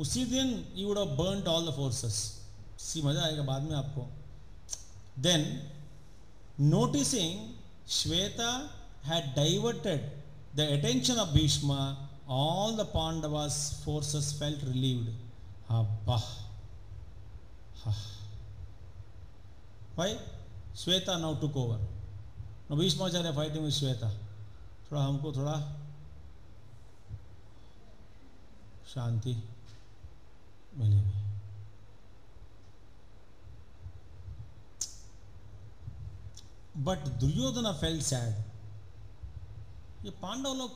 उसी दिन you would have burned all the forces see मज़ा आएगा बाद में आपको then noticing Shweta had diverted the attention of Bhishma all the Pandavas forces felt relieved. Abba. Why? Sweta now took over. Now Bhishmacharya fighting with Sweta. थोड़ा हमको थोड़ा शांति मिलेगी बट दुर्योधन फेल्ट सैड ये पांडव लोग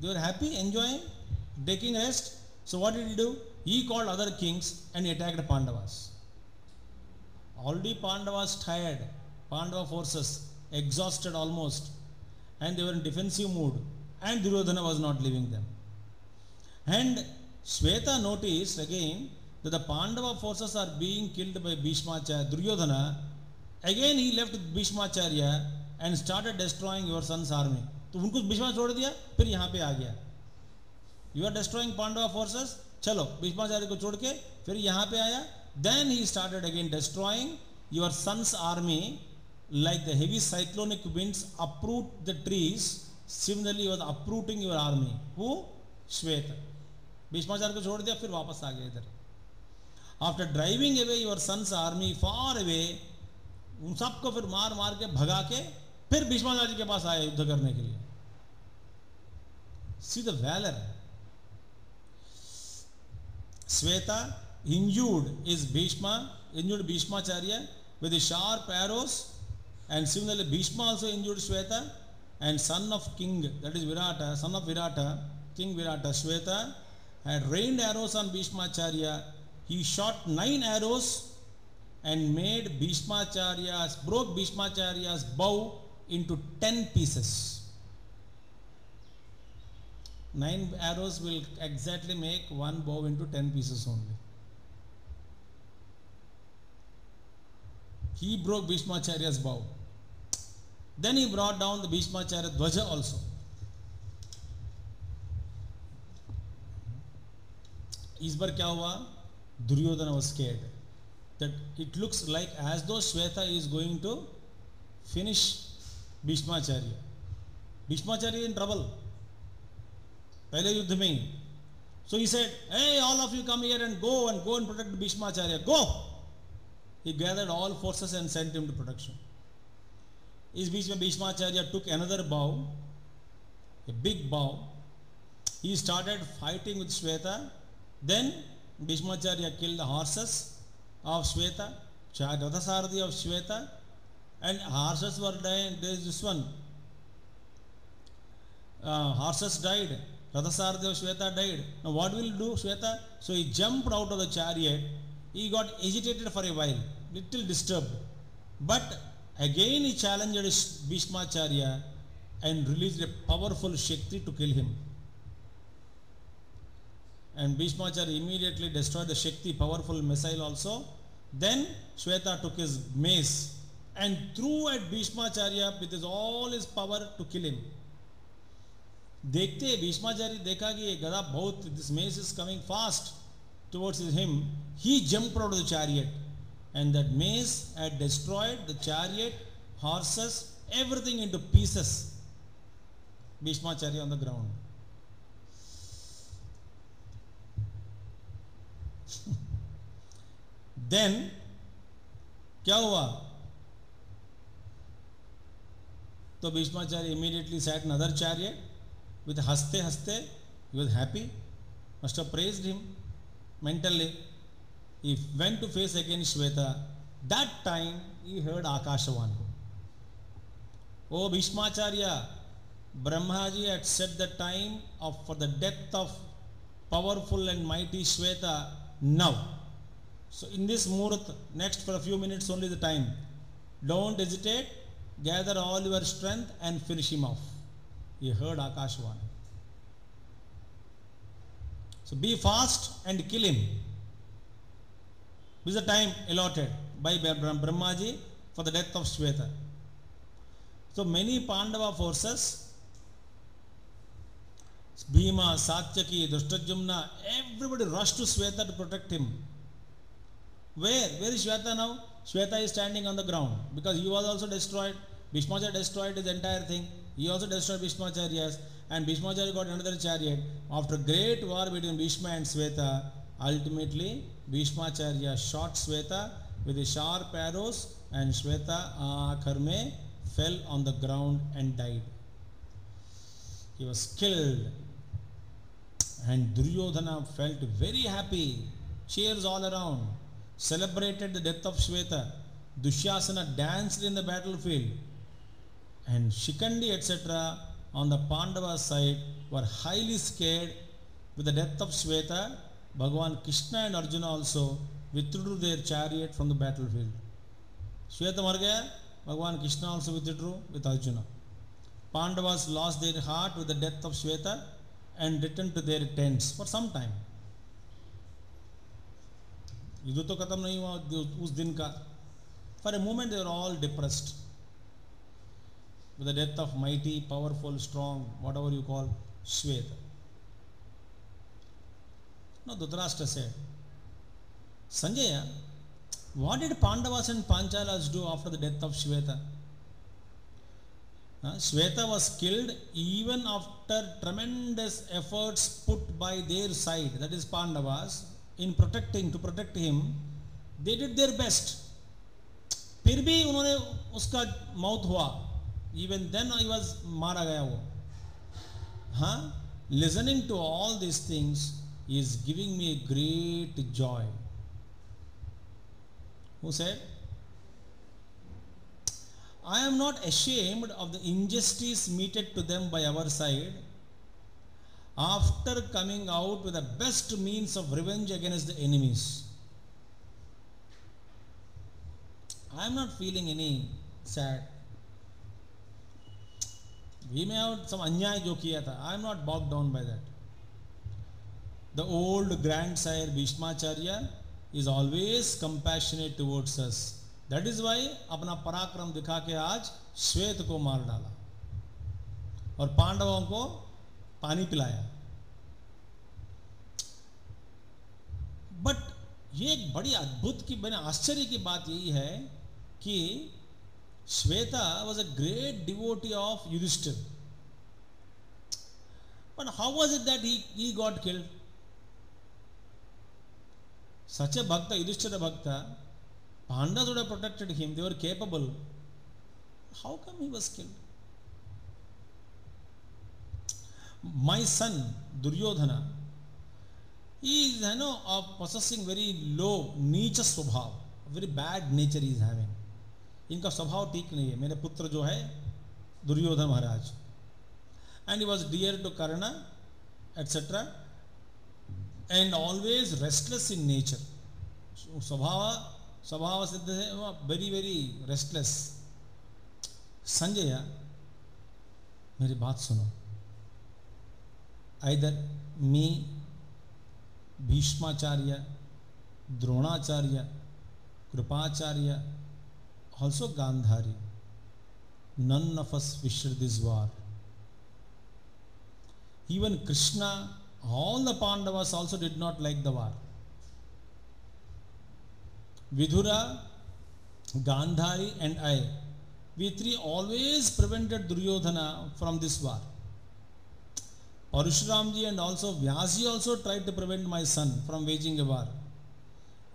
they are happy enjoying taking rest so what did do he called other kings and attacked Pandavas already pandavas tired pandava forces exhausted almost and they were in defensive mood and duryodhana was not leaving them and Shweta noticed again that the Pandava forces are being killed by Bhishmacharya, Duryodhana. Again he left Bhishmacharya and started destroying your son's army. तो उनको भीष्मा छोड़ दिया फिर यहाँ पे आ गया you are destroying Pandava forces चलो, भीष्माचार्य को छोड़ के फिर यहाँ पे आया। Then he started again destroying your sons army like the heavy cyclonic winds uproot the trees. Similarly was uprooting your army. Who? Shweta Bhishmacharya को छोड़ दिया, फिर वापस आ गया इधर। After driving away your sons army far away उन सबको फिर मार मार के भगा के फिर भीष्माचार्य के पास आए युद्ध करने के लिए। See the valour Sweta injured is Bhishma, injured Bhishmacharya with the sharp arrows, and similarly Bhishma also injured Sweta, and son of king, that is Virata, son of Virata, King Virata, Sweta, had rained arrows on Bhishmacharya. He shot nine arrows and made Bhishmacharya's, broke Bhishmacharya's bow into ten pieces. Nine arrows will exactly make one bow into ten pieces only. He broke Bhishmacharya's bow. Then he brought down the Bhishmacharya Dvaja also. इस बार क्या हुआ Duryodhan was scared that it looks like as though Shweta is going to finish Bhishmacharya. Bhishmacharya in trouble. पहले युद्ध में ही। So he said a all of you come here and go and go and protect Bhishmacharya go he gathered all forces and sent him to protection इस बीच में Bhishmacharya took another bow a big bow he started fighting with Shweta then Bhishmacharya kill the horses of Shweta चार रथ सारथी of Shweta and horses were dying this one horses died Rathasarthi of Shweta died. Now what will do Shweta? So he jumped out of the chariot. He got agitated for a while, little disturbed. But again he challenged Bhishmacharya and released a powerful Shakti to kill him. And Bhishmacharya immediately destroyed the Shakti powerful missile also. Then Shweta took his mace and threw at Bhishmacharya with his, all his power to kill him. देखते भीष्माचार्य देखा कि ये गदा बहुत this mace is coming fast towards is him he jump out of the chariot and that mace had destroyed the chariot horses everything into pieces Bhishmacharya on the ground then क्या हुआ? तो Bhishmacharya immediately set other chariot with haste haste he was happy must have praised him mentally he went to face against Shweta that time he heard Akashawani oh Bhishmacharya Brahmaji had set the time of for the death of powerful and mighty Shweta now so in this muhurt next for a few minutes only the time don't hesitate gather all your strength and finish him off he heard Akashvani. So be fast and kill him. This is the time allotted by Brahmaji for the death of Shweta. So many Pandava forces, Bhima, Satyaki, Drashtajumna, everybody rushed to Shweta to protect him. Where? Where is Shweta now? Shweta is standing on the ground because he was also destroyed. Bhishmacharya destroyed his entire thing. He also destroyed Bhishmacharya's and Bhishmacharya got another chariot. After great war between Bhishma and Sweta, ultimately Bhishmacharya shot Sweta with the sharp arrows and Sweta aakhar mein fell on the ground and died. He was killed and Duryodhana felt very happy. Cheers all around. Celebrated the death of Sweta. Dushyasana danced in the battlefield and Shikandi etc. on the Pandava side were highly scared with the death of Shweta. Bhagavan Krishna and Arjuna also withdrew their chariot from the battlefield. Shweta mar gaya, Bhagavan Krishna also withdrew with Arjuna. Pandavas lost their heart with the death of Shweta and returned to their tents for some time. युद्ध तो खत्म नहीं हुआ उस दिन का for a moment they are all depressed with the death of mighty, powerful, strong, whatever you call Shweta. Now Dhritarashtra said, Sanjaya, what did Pandavas and Panchalas do after the death of Shweta? Uh, Shweta was killed even after tremendous efforts put by their side, that is Pandavas, in protecting, to protect him. They did their best. फिर भी उन्होंने उसका मौत हुआ even then he was mara gaya wo huh? Listening to all these things is giving me a great joy. Who said? I am not ashamed of the injustice meted to them by our side. After coming out with the best means of revenge against the enemies. I am not feeling any sad. We may have some जो किया था I am not bogged down by that. The old grandsire Bhishmacharya is always compassionate towards us. That is why अपना पराक्रम दिखा के आज श्वेत को मार डाला और पांडवों को पानी पिलाया बट ये एक बड़ी अद्भुत की बड़े आश्चर्य की बात यही है कि Smeta was a great devotee of Yudhishthira. But how was it that he, he got killed? Such a bhakta, Yudhishthira bhakta, Pandavas would have protected him, they were capable. How come he was killed? My son, Duryodhana, he is, you know, of possessing very low, nicha swabhav, very bad nature he is having. इनका स्वभाव ठीक नहीं है। मेरे पुत्र जो है, दुर्योधन महाराज। And he was dear to Karna etcetera and always restless in nature स्वभाव स्वभाव सिद्ध है वेरी वेरी रेस्टलेस संजय, मेरी बात सुनो। Either me Bhishmacharya Dronacharya Kripacharya also Gandhari. None of us wished this war. Even Krishna, all the Pandavas also did not like the war. Vidura, Gandhari, and I, we three always prevented Duryodhana from this war. Parashuramji and also Vyasi also tried to prevent my son from waging a war.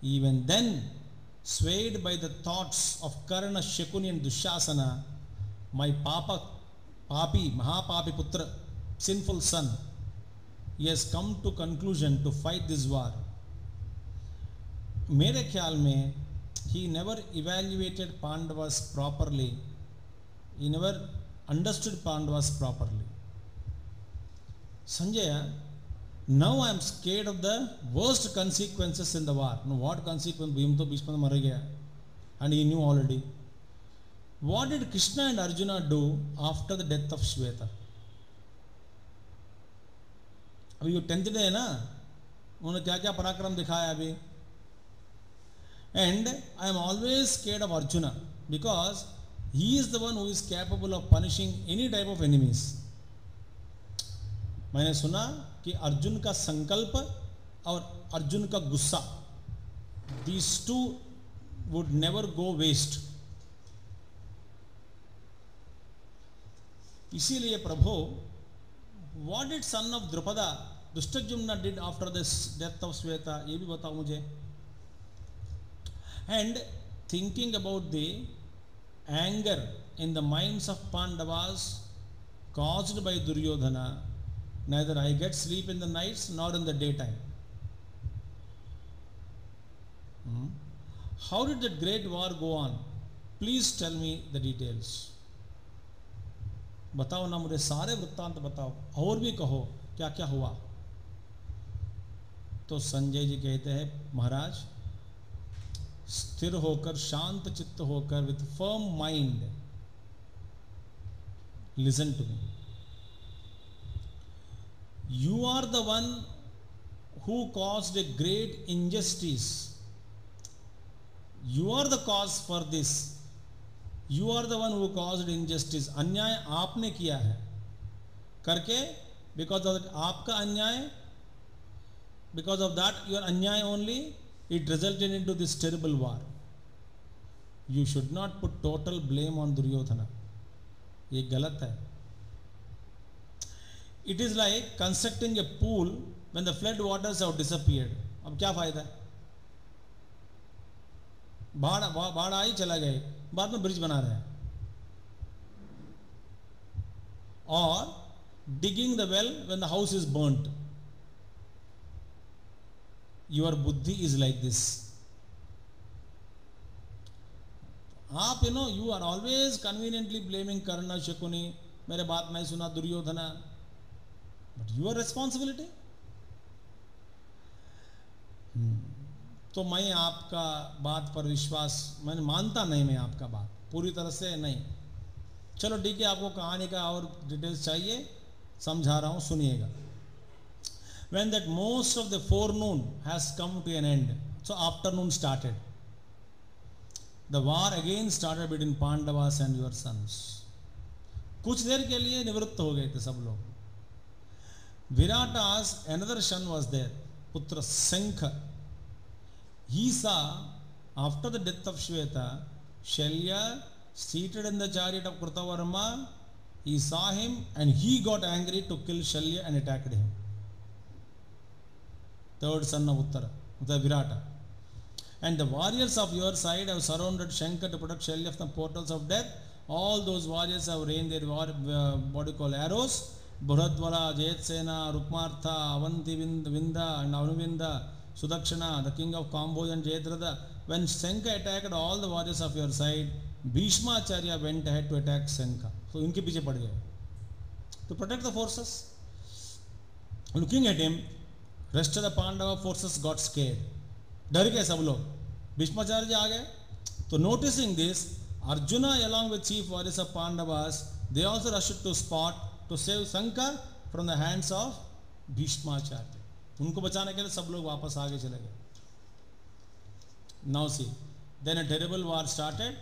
Even then, swayed by the thoughts of Karna, Shakuni and Dushasana, my Papa, Papi, Mahapapi Putra, sinful son, he has come to conclusion to fight this war. मेरे ख्याल में he never evaluated Pandavas properly. He never understood Pandavas properly. Sanjaya, now I am scared of the worst consequences in the war what consequence Bhim तो भीष्म मर गया and you knew already what did Krishna and Arjun do after the death of Shweta अभी tenth day है ना उन्होंने क्या क्या पराक्रम दिखाया अभी and I am always scared of Arjun because he is the one who is capable of punishing any type of enemies मैंने सुना कि अर्जुन का संकल्प और अर्जुन का गुस्सा these two would never go waste इसीलिए प्रभु what did son of Drupada Dhrishtadyumna did after this death of Shweta ये भी बताओ मुझे। And thinking about the anger in the minds of Pandavas caused by Duryodhana neither I get sleep in the nights nor in the daytime. Hmm? How did that great war go on? Please tell me the details. बताओ ना मुझे सारे वृत्तांत बताओ और भी कहो क्या क्या हुआ तो संजय जी कहते हैं महाराज स्थिर होकर शांत चित्त होकर with firm mind listen to me you are the one who caused a great injustice you are the cause for this you are the one who caused injustice अन्याय आपने किया है करके because of that आपका अन्याय because of that your अन्याय only it resulted into this terrible war you should not put total blame on Duryodhana ये गलत है it is like constructing a pul when the flood waters have disappeared. अब क्या फ़ायदा है? बाढ़ बाढ़ आई चला गए बाद में ब्रिज बना रहे हैं। और digging the well when the house is burnt your buddhi is like this आप you know you are always conveniently blaming करना शकुनी मेरे बात नहीं सुना, दुर्योधना। बट योर रिस्पॉन्सिबिलिटी तो मैं आपका बात पर विश्वास मैंने मानता नहीं मैं आपका बात। पूरी तरह से नहीं। चलो ठीक है, आपको कहानी का और डिटेल्स चाहिए, समझा रहा हूँ, सुनिएगा। When that most of the forenoon has come to an end so afternoon started the war again started between Pandavas and your sons कुछ देर के लिए निवृत्त हो गए थे सब लोग। Virata's another son was there, Putra Sankha. He saw after the death of Shweta, Shalya seated in the chariot of Krutavarma. He saw him and he got angry to kill Shalya and attacked him. Third son of Uttara, the Virata. And the warriors of your side have surrounded Shankar to protect Shalya from the portals of death. All those warriors have rained their war, uh, what do you call arrows Brihadvar Jayatsena Rukmarath, Avanti Vind Vind and Anuvind Sudakshin, the king of Kamboj and Jayadrath. When Shankh attacked all the warriors of your side Bhishmacharya went had to attack Shankh so इनके पीछे पड़ गए। To protect the forces looking at him rest of the Pandava forces got scare डर गए सब लोग। भीष्माचार्य आ गए। तो noticing this Arjun along with chief warriors of Pandavas they also rush to spot to save Shankar from the hands of Bhishmacharya उनको बचाने के लिए सब लोग वापस आगे चले गए now see then a terrible war started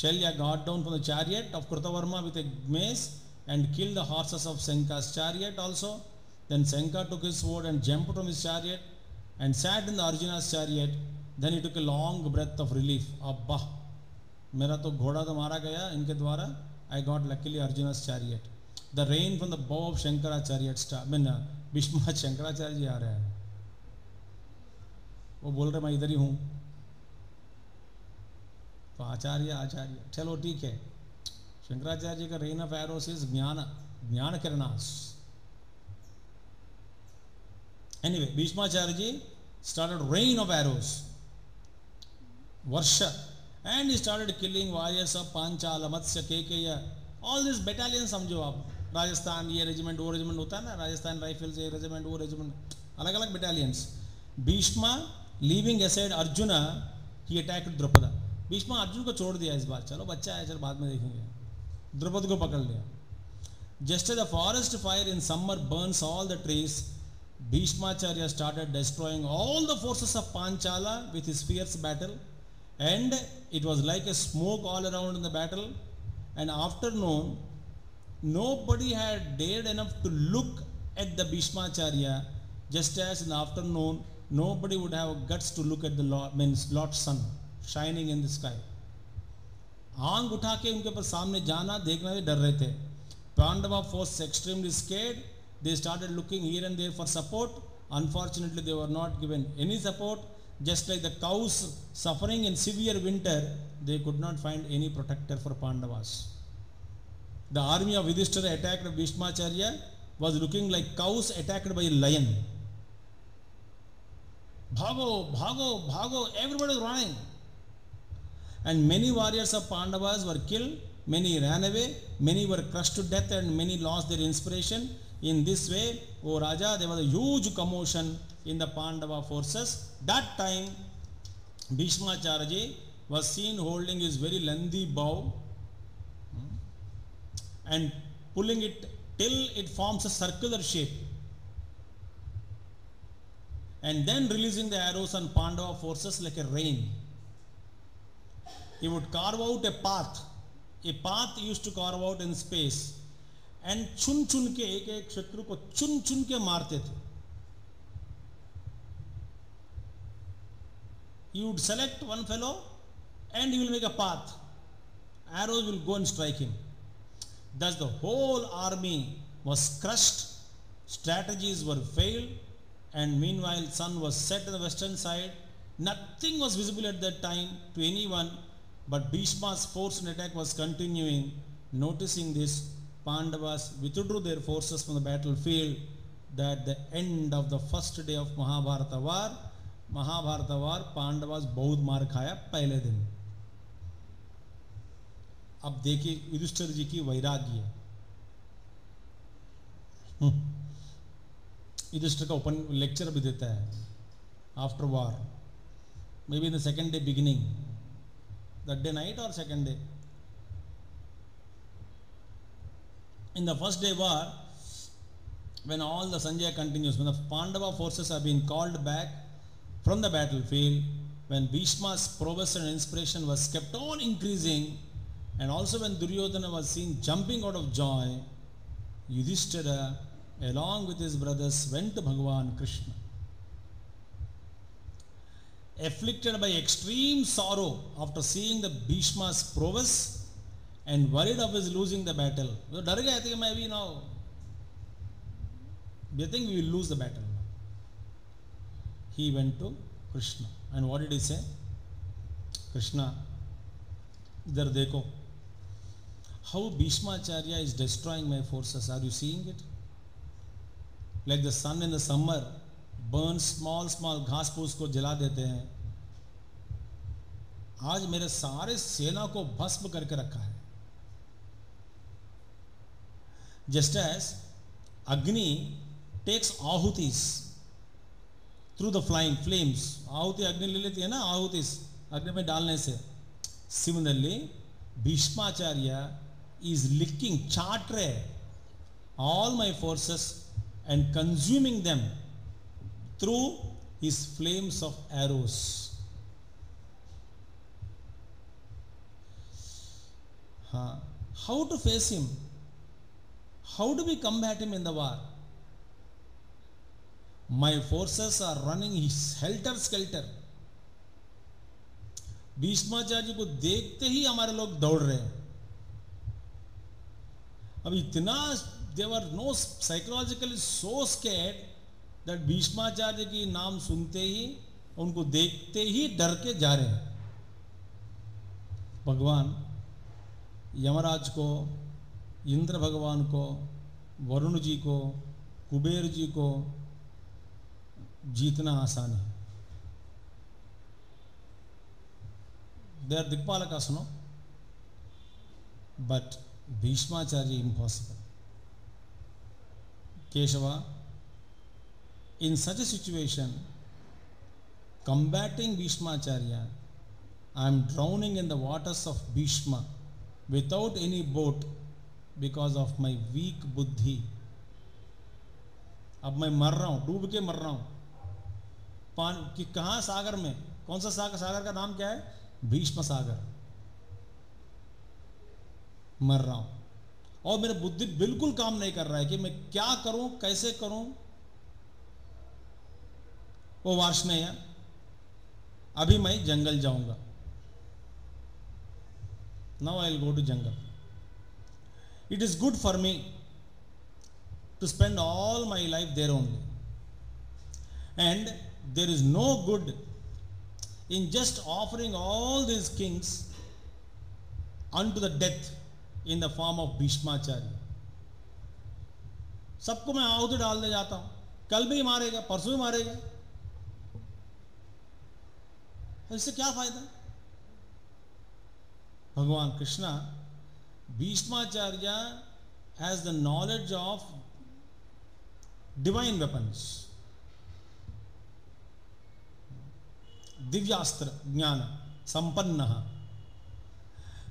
Shalya got down from the chariot of Krutavarma with a mace and killed the horses of Sanka's chariot also Then Sanka took his sword and jumped from his chariot and sat in the Arjuna's chariot. Then he took a long breath of relief. Abba, मेरा तो घोड़ा तो मारा गया इनके द्वारा I got luckily Arjuna's chariot. the rain from the bow of Shankaracharya had stopped. I mean, uh, Bhishma Shankaracharya वो बोल रहे मैं इधर ही हूँ. तो आचार्य आचार्य चलो ठीक है। शंकराचार्य जी का रेन ऑफ़ एरोस इज़ ज्ञान ज्ञान किरणास anyway Bhishmacharya ji started rain of arrows वर्ष and started killing warriors of Panchal Matsya के ऑल दिस बेटालियन समझो आप। राजस्थान ये रेजिमेंट वो रेजिमेंट होता है ना राजस्थान राइफल्स ये रेजिमेंट वो रेजिमेंट अलग अलग battalions Bhishma leaving aside Arjuna he attack Draupada Bhishma Arjun को छोड़ दिया इस बार। चलो बच्चा है चलो बाद में देखेंगे। द्रौपद को पकड़ लिया। Just the forest fire in summer burns all the trees Bhishmacharya started destroying all the forces of Panchala with his fierce battle, and it was like a smoke all around in the battle. And nobody had dared enough to look at the Bhishmacharya, just as in the afternoon, nobody would have guts to look at the Lord, means Lord's sun shining in the sky. आंग उठा के उनके ऊपर सामने जाना देखना भी डर रहे थे Pandava force extremely scared they started looking here and there for support. Unfortunately, they were not given any support. Just like the cows suffering in severe winter, they could not find any protector for Pandavas. The army of Yudhishthira attacked Bhishmacharya was looking like cows attacked by a lion. Bhago, bhago, bhago, everybody was running. And many warriors of Pandavas were killed, many ran away, many were crushed to death, and many lost their inspiration. In this way, O Raja, there was a huge commotion in the Pandava forces. That time, Bhishmacharya was seen holding his very lengthy bow and pulling it till it forms a circular shape. And then releasing the arrows on Pandava forces like a rain. He would carve out a path. A path used to carve out in space and चुन चुन के एक एक शत्रु को चुन चुन के मारते थे you would select one fellow and you will make a path arrows will go and strike him thus the whole army was crushed strategies were failed and meanwhile sun was set on the western side nothing was visible at that time to anyone but bhishma's force and attack was continuing noticing this Pandavas withdrew their forces from the battlefield that the end of the first day of Mahabharata war Mahabharat वार पांडवास बहुत मार खाया पहले दिन अब देखिए युधिष्ठिर जी की वैराग्य हम्म। युधिष्ठिर का ओपन लेक्चर भी देता है after war maybe in the second day beginning the day night और second day in the first day war when all the sanjay continues when the pandava forces have been called back from the battlefield when bhishma's prowess and inspiration was kept on increasing and also when duryodhana was seen jumping out of joy yudhishthira along with his brothers went to bhagavan krishna afflicted by extreme sorrow after seeing the bhishma's prowess and worried of his losing the battle. वो डर गए थे कि मैं भी now we think we will lose the battle. He went to Krishna and what did he say? Krishna, इधर देखो. How Bhishmacharya is destroying my forces. Are you seeing it? Like the sun in the summer burns small small घास फूस को जला देते हैं आज मेरे सारे सेना को भस्म करके रखा है just as Agni takes ahutis through the flying flames. आहुति अग्नि ले लेती है ना आहुतिस अग्नि में डालने से similarly Bhishmacharya is licking chatre all my forces and consuming them through his flames of arrows. Huh. How to face him? How do we combat him in the war? My forces are running helter skelter. Bhishmacharya को देखते ही हमारे लोग दौड़ रहे हैं अब इतना they were no psychologically so scared that Bhishmacharya की नाम सुनते ही, उनको देखते ही डर के जा रहे हैं। भगवान यमराज को, इंद्र भगवान को, वरुण जी को, कुबेर जी को जीतना आसान है। दे आर दिक्पालक सुनो। But Bhishmacharya impossible Keshava in such a situation combating Bhishmacharya I am drowning in the waters of Bhishma without any boat because of my weak buddhi. अब मैं मर रहा हूँ, डूब के मर रहा हूँ। पान, कि कहाँ सागर में? कौन सा सागर सागर का नाम क्या है? भीष्म सागर। मर रहा हूँ। और मेरा बुद्धि बिल्कुल काम नहीं कर रहा है कि मैं क्या करूँ, कैसे करूँ। वो वार्षणेय अभी मैं जंगल जाऊँगा। Now I will go to jungle it is good for me to spend all my life there only and there is no good in just offering all these kings unto the death in the form of Bhishmacharya सबको मैं आहुति डालने जाता हूँ कल भी मारेगा परसों भी मारेगा इससे क्या फ़ायदा भगवान Krishna Bhishmacharya has the knowledge of divine weapons Divyastra ज्ञान संपन्न है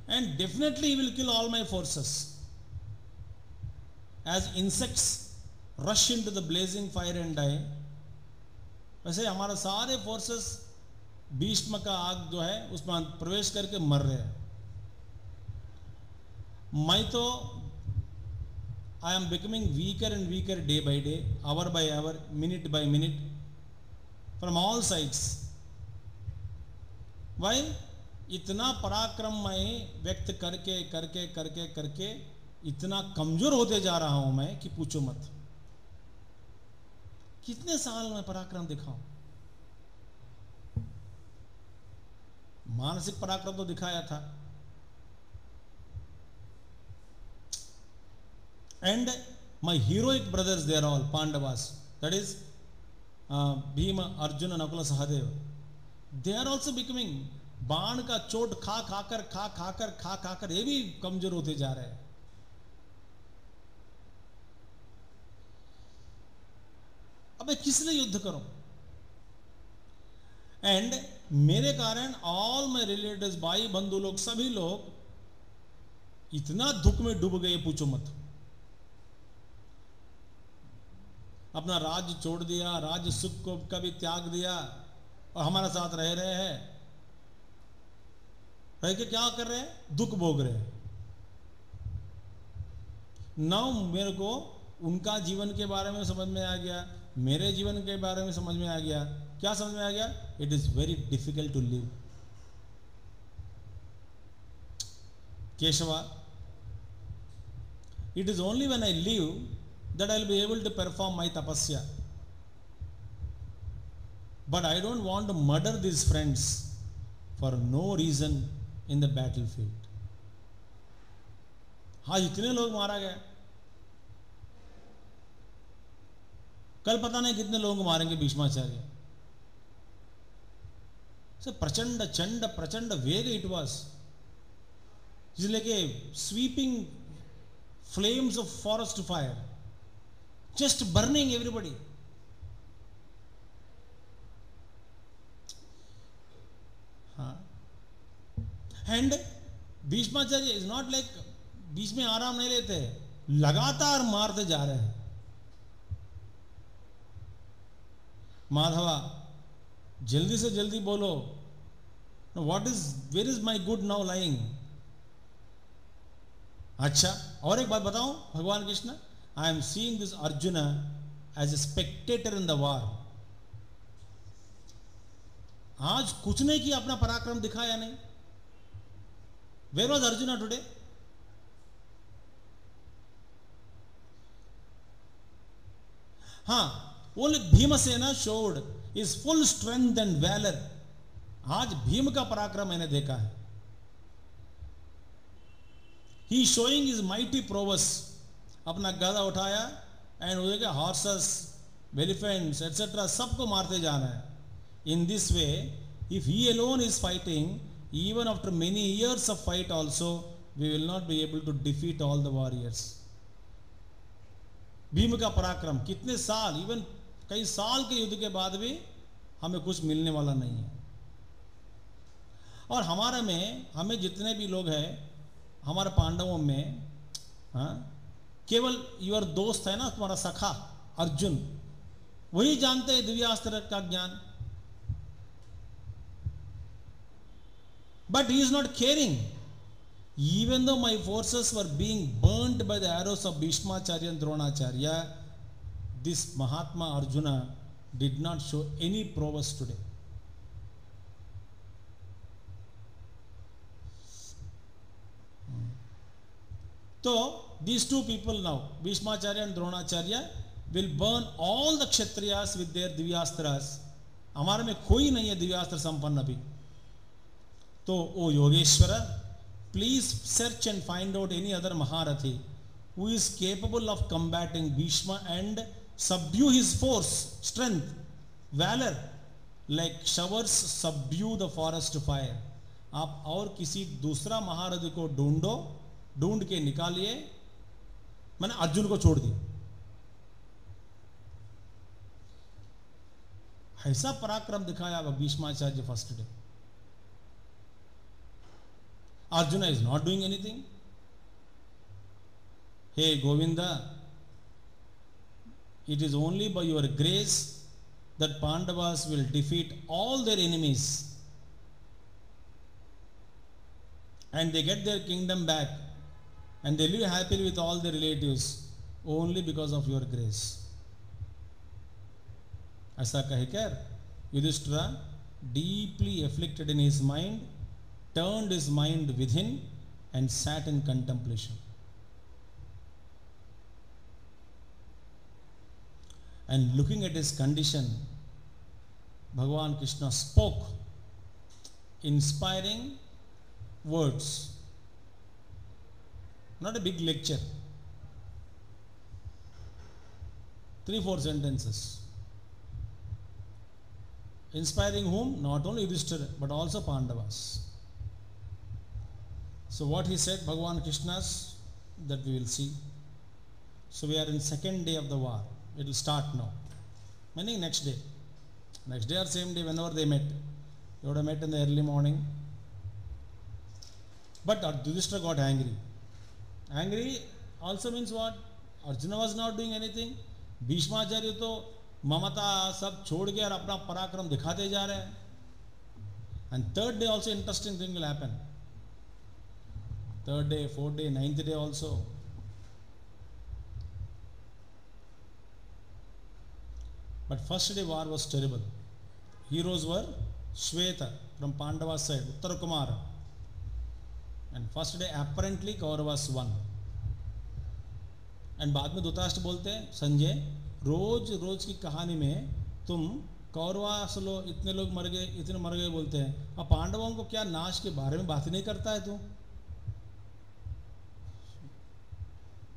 And definitely he will kill all my forces. As insects rush into the blazing fire and die, वैसे हमारा सारे फोर्सेस भीष्म का आग जो है उसमें प्रवेश करके मर रहे हैं। मैं तो I am becoming weaker and weaker day by day hour by hour minute by minute from all sides why इतना पराक्रम मैं व्यक्त करके करके करके करके इतना कमज़ोर होते जा रहा हूँ मैं कि पूछो मत। कितने साल में पराक्रम दिखाऊँ मानसिक पराक्रम तो दिखाया था। And heroic brothers, they are all Pandavas. That is, Bhim Arjun Nakul Sahadev they are also becoming बाण का चोट खा खाकर खा खाकर खा खाकर ये भी कमज़ोर होते जा रहे हैं। अब किस लिए युद्ध करूँ? एंड मेरे कारण ऑल माई रिलेटिव भाई, बंधु लोग, सभी लोग इतना दुख में डूब गए, पूछो मत। अपना राज्य छोड़ दिया राज्य सुख को कभी त्याग दिया और हमारे साथ रह रहे हैं। रह के क्या कर रहे हैं? दुख भोग रहे हैं। नाउ मेरे को उनका जीवन के बारे में समझ में आ गया, मेरे जीवन के बारे में समझ में आ गया। क्या समझ में आ गया? It is very difficult to live Keshava it is only when I live I will be able to perform my tapasya. But I don't want to murder these friends for no reason. In battlefield हाँ इतने लोग मारा गया कल पता नहीं कितने लोगों को मारेंगे भीष्माचार्य। से प्रचंड, चंड, प्रचंड वेग इट वॉज़ इसलिए कि sweeping flames of forest fire just burning everybody. हाँ and Bhishmacharya is not like बीच में आराम नहीं लेते, लगातार मारते जा रहे हैं। माधवा, जल्दी से जल्दी बोलो what is where is my good now lying अच्छा और एक बात बताऊँ, भगवान Krishna I am seeing this Arjun as a spectator in the war. आज कुछ नहीं किया अपना पराक्रम दिखाया नहीं। वेर वॉज़ अर्जुना टुडे हाँ only Bhimsena showed his full strength and valour आज भीम का पराक्रम मैंने देखा है। He showing his mighty prowess अपना गदा उठाया एंड उसके हॉर्सेस एलिफेंट्स एटसेट्रा सबको मारते जाना है। In this way if he alone is fighting even after many years of fight also we will not be able to defeat all the warriors Bhim का पराक्रम कितने साल इवन कई साल के युद्ध के बाद भी हमें कुछ मिलने वाला नहीं है। और हमारे में, हमें जितने भी लोग हैं, हमारे पांडवों में हाँ केवल योर दोस्त है ना, तुम्हारा सखा अर्जुन। वही जानते हैं दिव्यास्त्र का ज्ञान। But he is not caring even though my forces were being burnt by the arrows of Bhishmacharya and Dronacharya, this Mahatma Arjuna did not show any prowess today. So, these two people now, Bhishmacharya and Dronacharya, will burn all the Kshatriyas with their दिव्यास्त्रास हमारे में कोई नहीं है दिव्यास्त्र संपन्न अभी तो ओ Yogeshwar please search and find out any other maharathi who is capable of combating Bhishma and subdue his force strength valour like showers subdue the forest fire आप और किसी दूसरा महारथी को ढूंढो, ढूंढ के निकालिए। मैंने अर्जुन को छोड़ दी ऐसा पराक्रम दिखाया Bhishmacharya first day. Arjun is not doing anything hey Govinda it is only by your grace that Pandavas will defeat all their enemies and they get their kingdom back and they live happily with all their relatives only because of your grace. ऐसा कहकर Yudhishthira deeply afflicted in his mind turned his mind within and sat in contemplation. And looking at his condition, Bhagavan Krishna spoke inspiring words. Not a big lecture. Three, four sentences. Inspiring whom? Not only Yudhishthira, but also Pandavas. So what he said, Bhagavan Krishna's, that we will see. So we are in second day of the war. It will start now. Meaning next day. Next day or same day, whenever they met. They would have met in the early morning. But Yudhishthira got angry. Angry also means what? Arjuna was not doing anything. Bhishmacharya तो ममता सब छोड़ के और अपना पराक्रम दिखाते जा रहे हैं and third day also interesting thing will happen third day fourth day ninth day also But first day war was terrible. Heroes were Shweta from Pandava side, Uttara Kumara. And first day apparently Kauravas won. And बाद में धृतराष्ट्र बोलते हैं संजय रोज रोज की कहानी में तुम कौरवास लो इतने लोग मर गए इतने मर गए बोलते हैं अब पांडवों को क्या नाश के बारे में बात नहीं करता है तू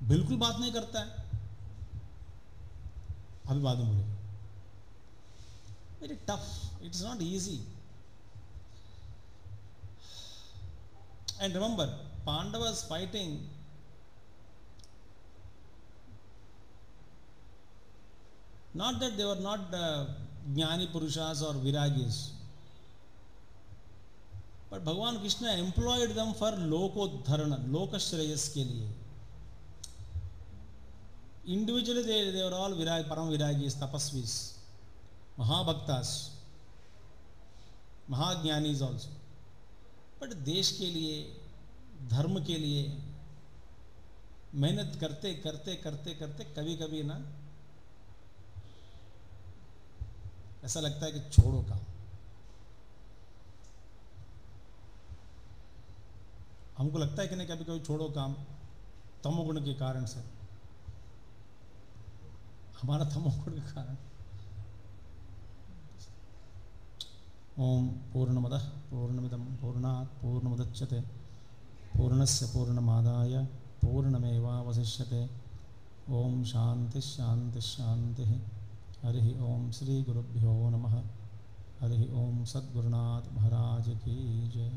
बिल्कुल बात नहीं करता है अभी बाद में बोलेगा very tough. It's not easy. And remember, Pandavas fighting not that they were not uh, Jnani Purushas or Viragis, but Bhagavan Krishna employed them for Lokodharana, Lokashreyas के लिए individually they, they were all virag, param viragis, tapasvis. महाभक्तास महाज्ञानीज also but देश के लिए धर्म के लिए मेहनत करते करते करते करते कभी कभी ना ऐसा लगता है कि छोड़ो काम हमको लगता है कि नहीं कभी कभी छोड़ो काम तमोगुण के कारण से हमारा तमोगुण के कारण। ओम पूर्णमदः पूर्णमिदं पूर्णात् पूर्णमुदच्यते पूर्णस्य पूर्णमादाय पूर्णमेवावशिष्यते। ओम शांति शांति शांति। हरि ओम श्री गुरुभ्यो नमः। हरि ओम सद्गुरुनाथ महाराज की जय।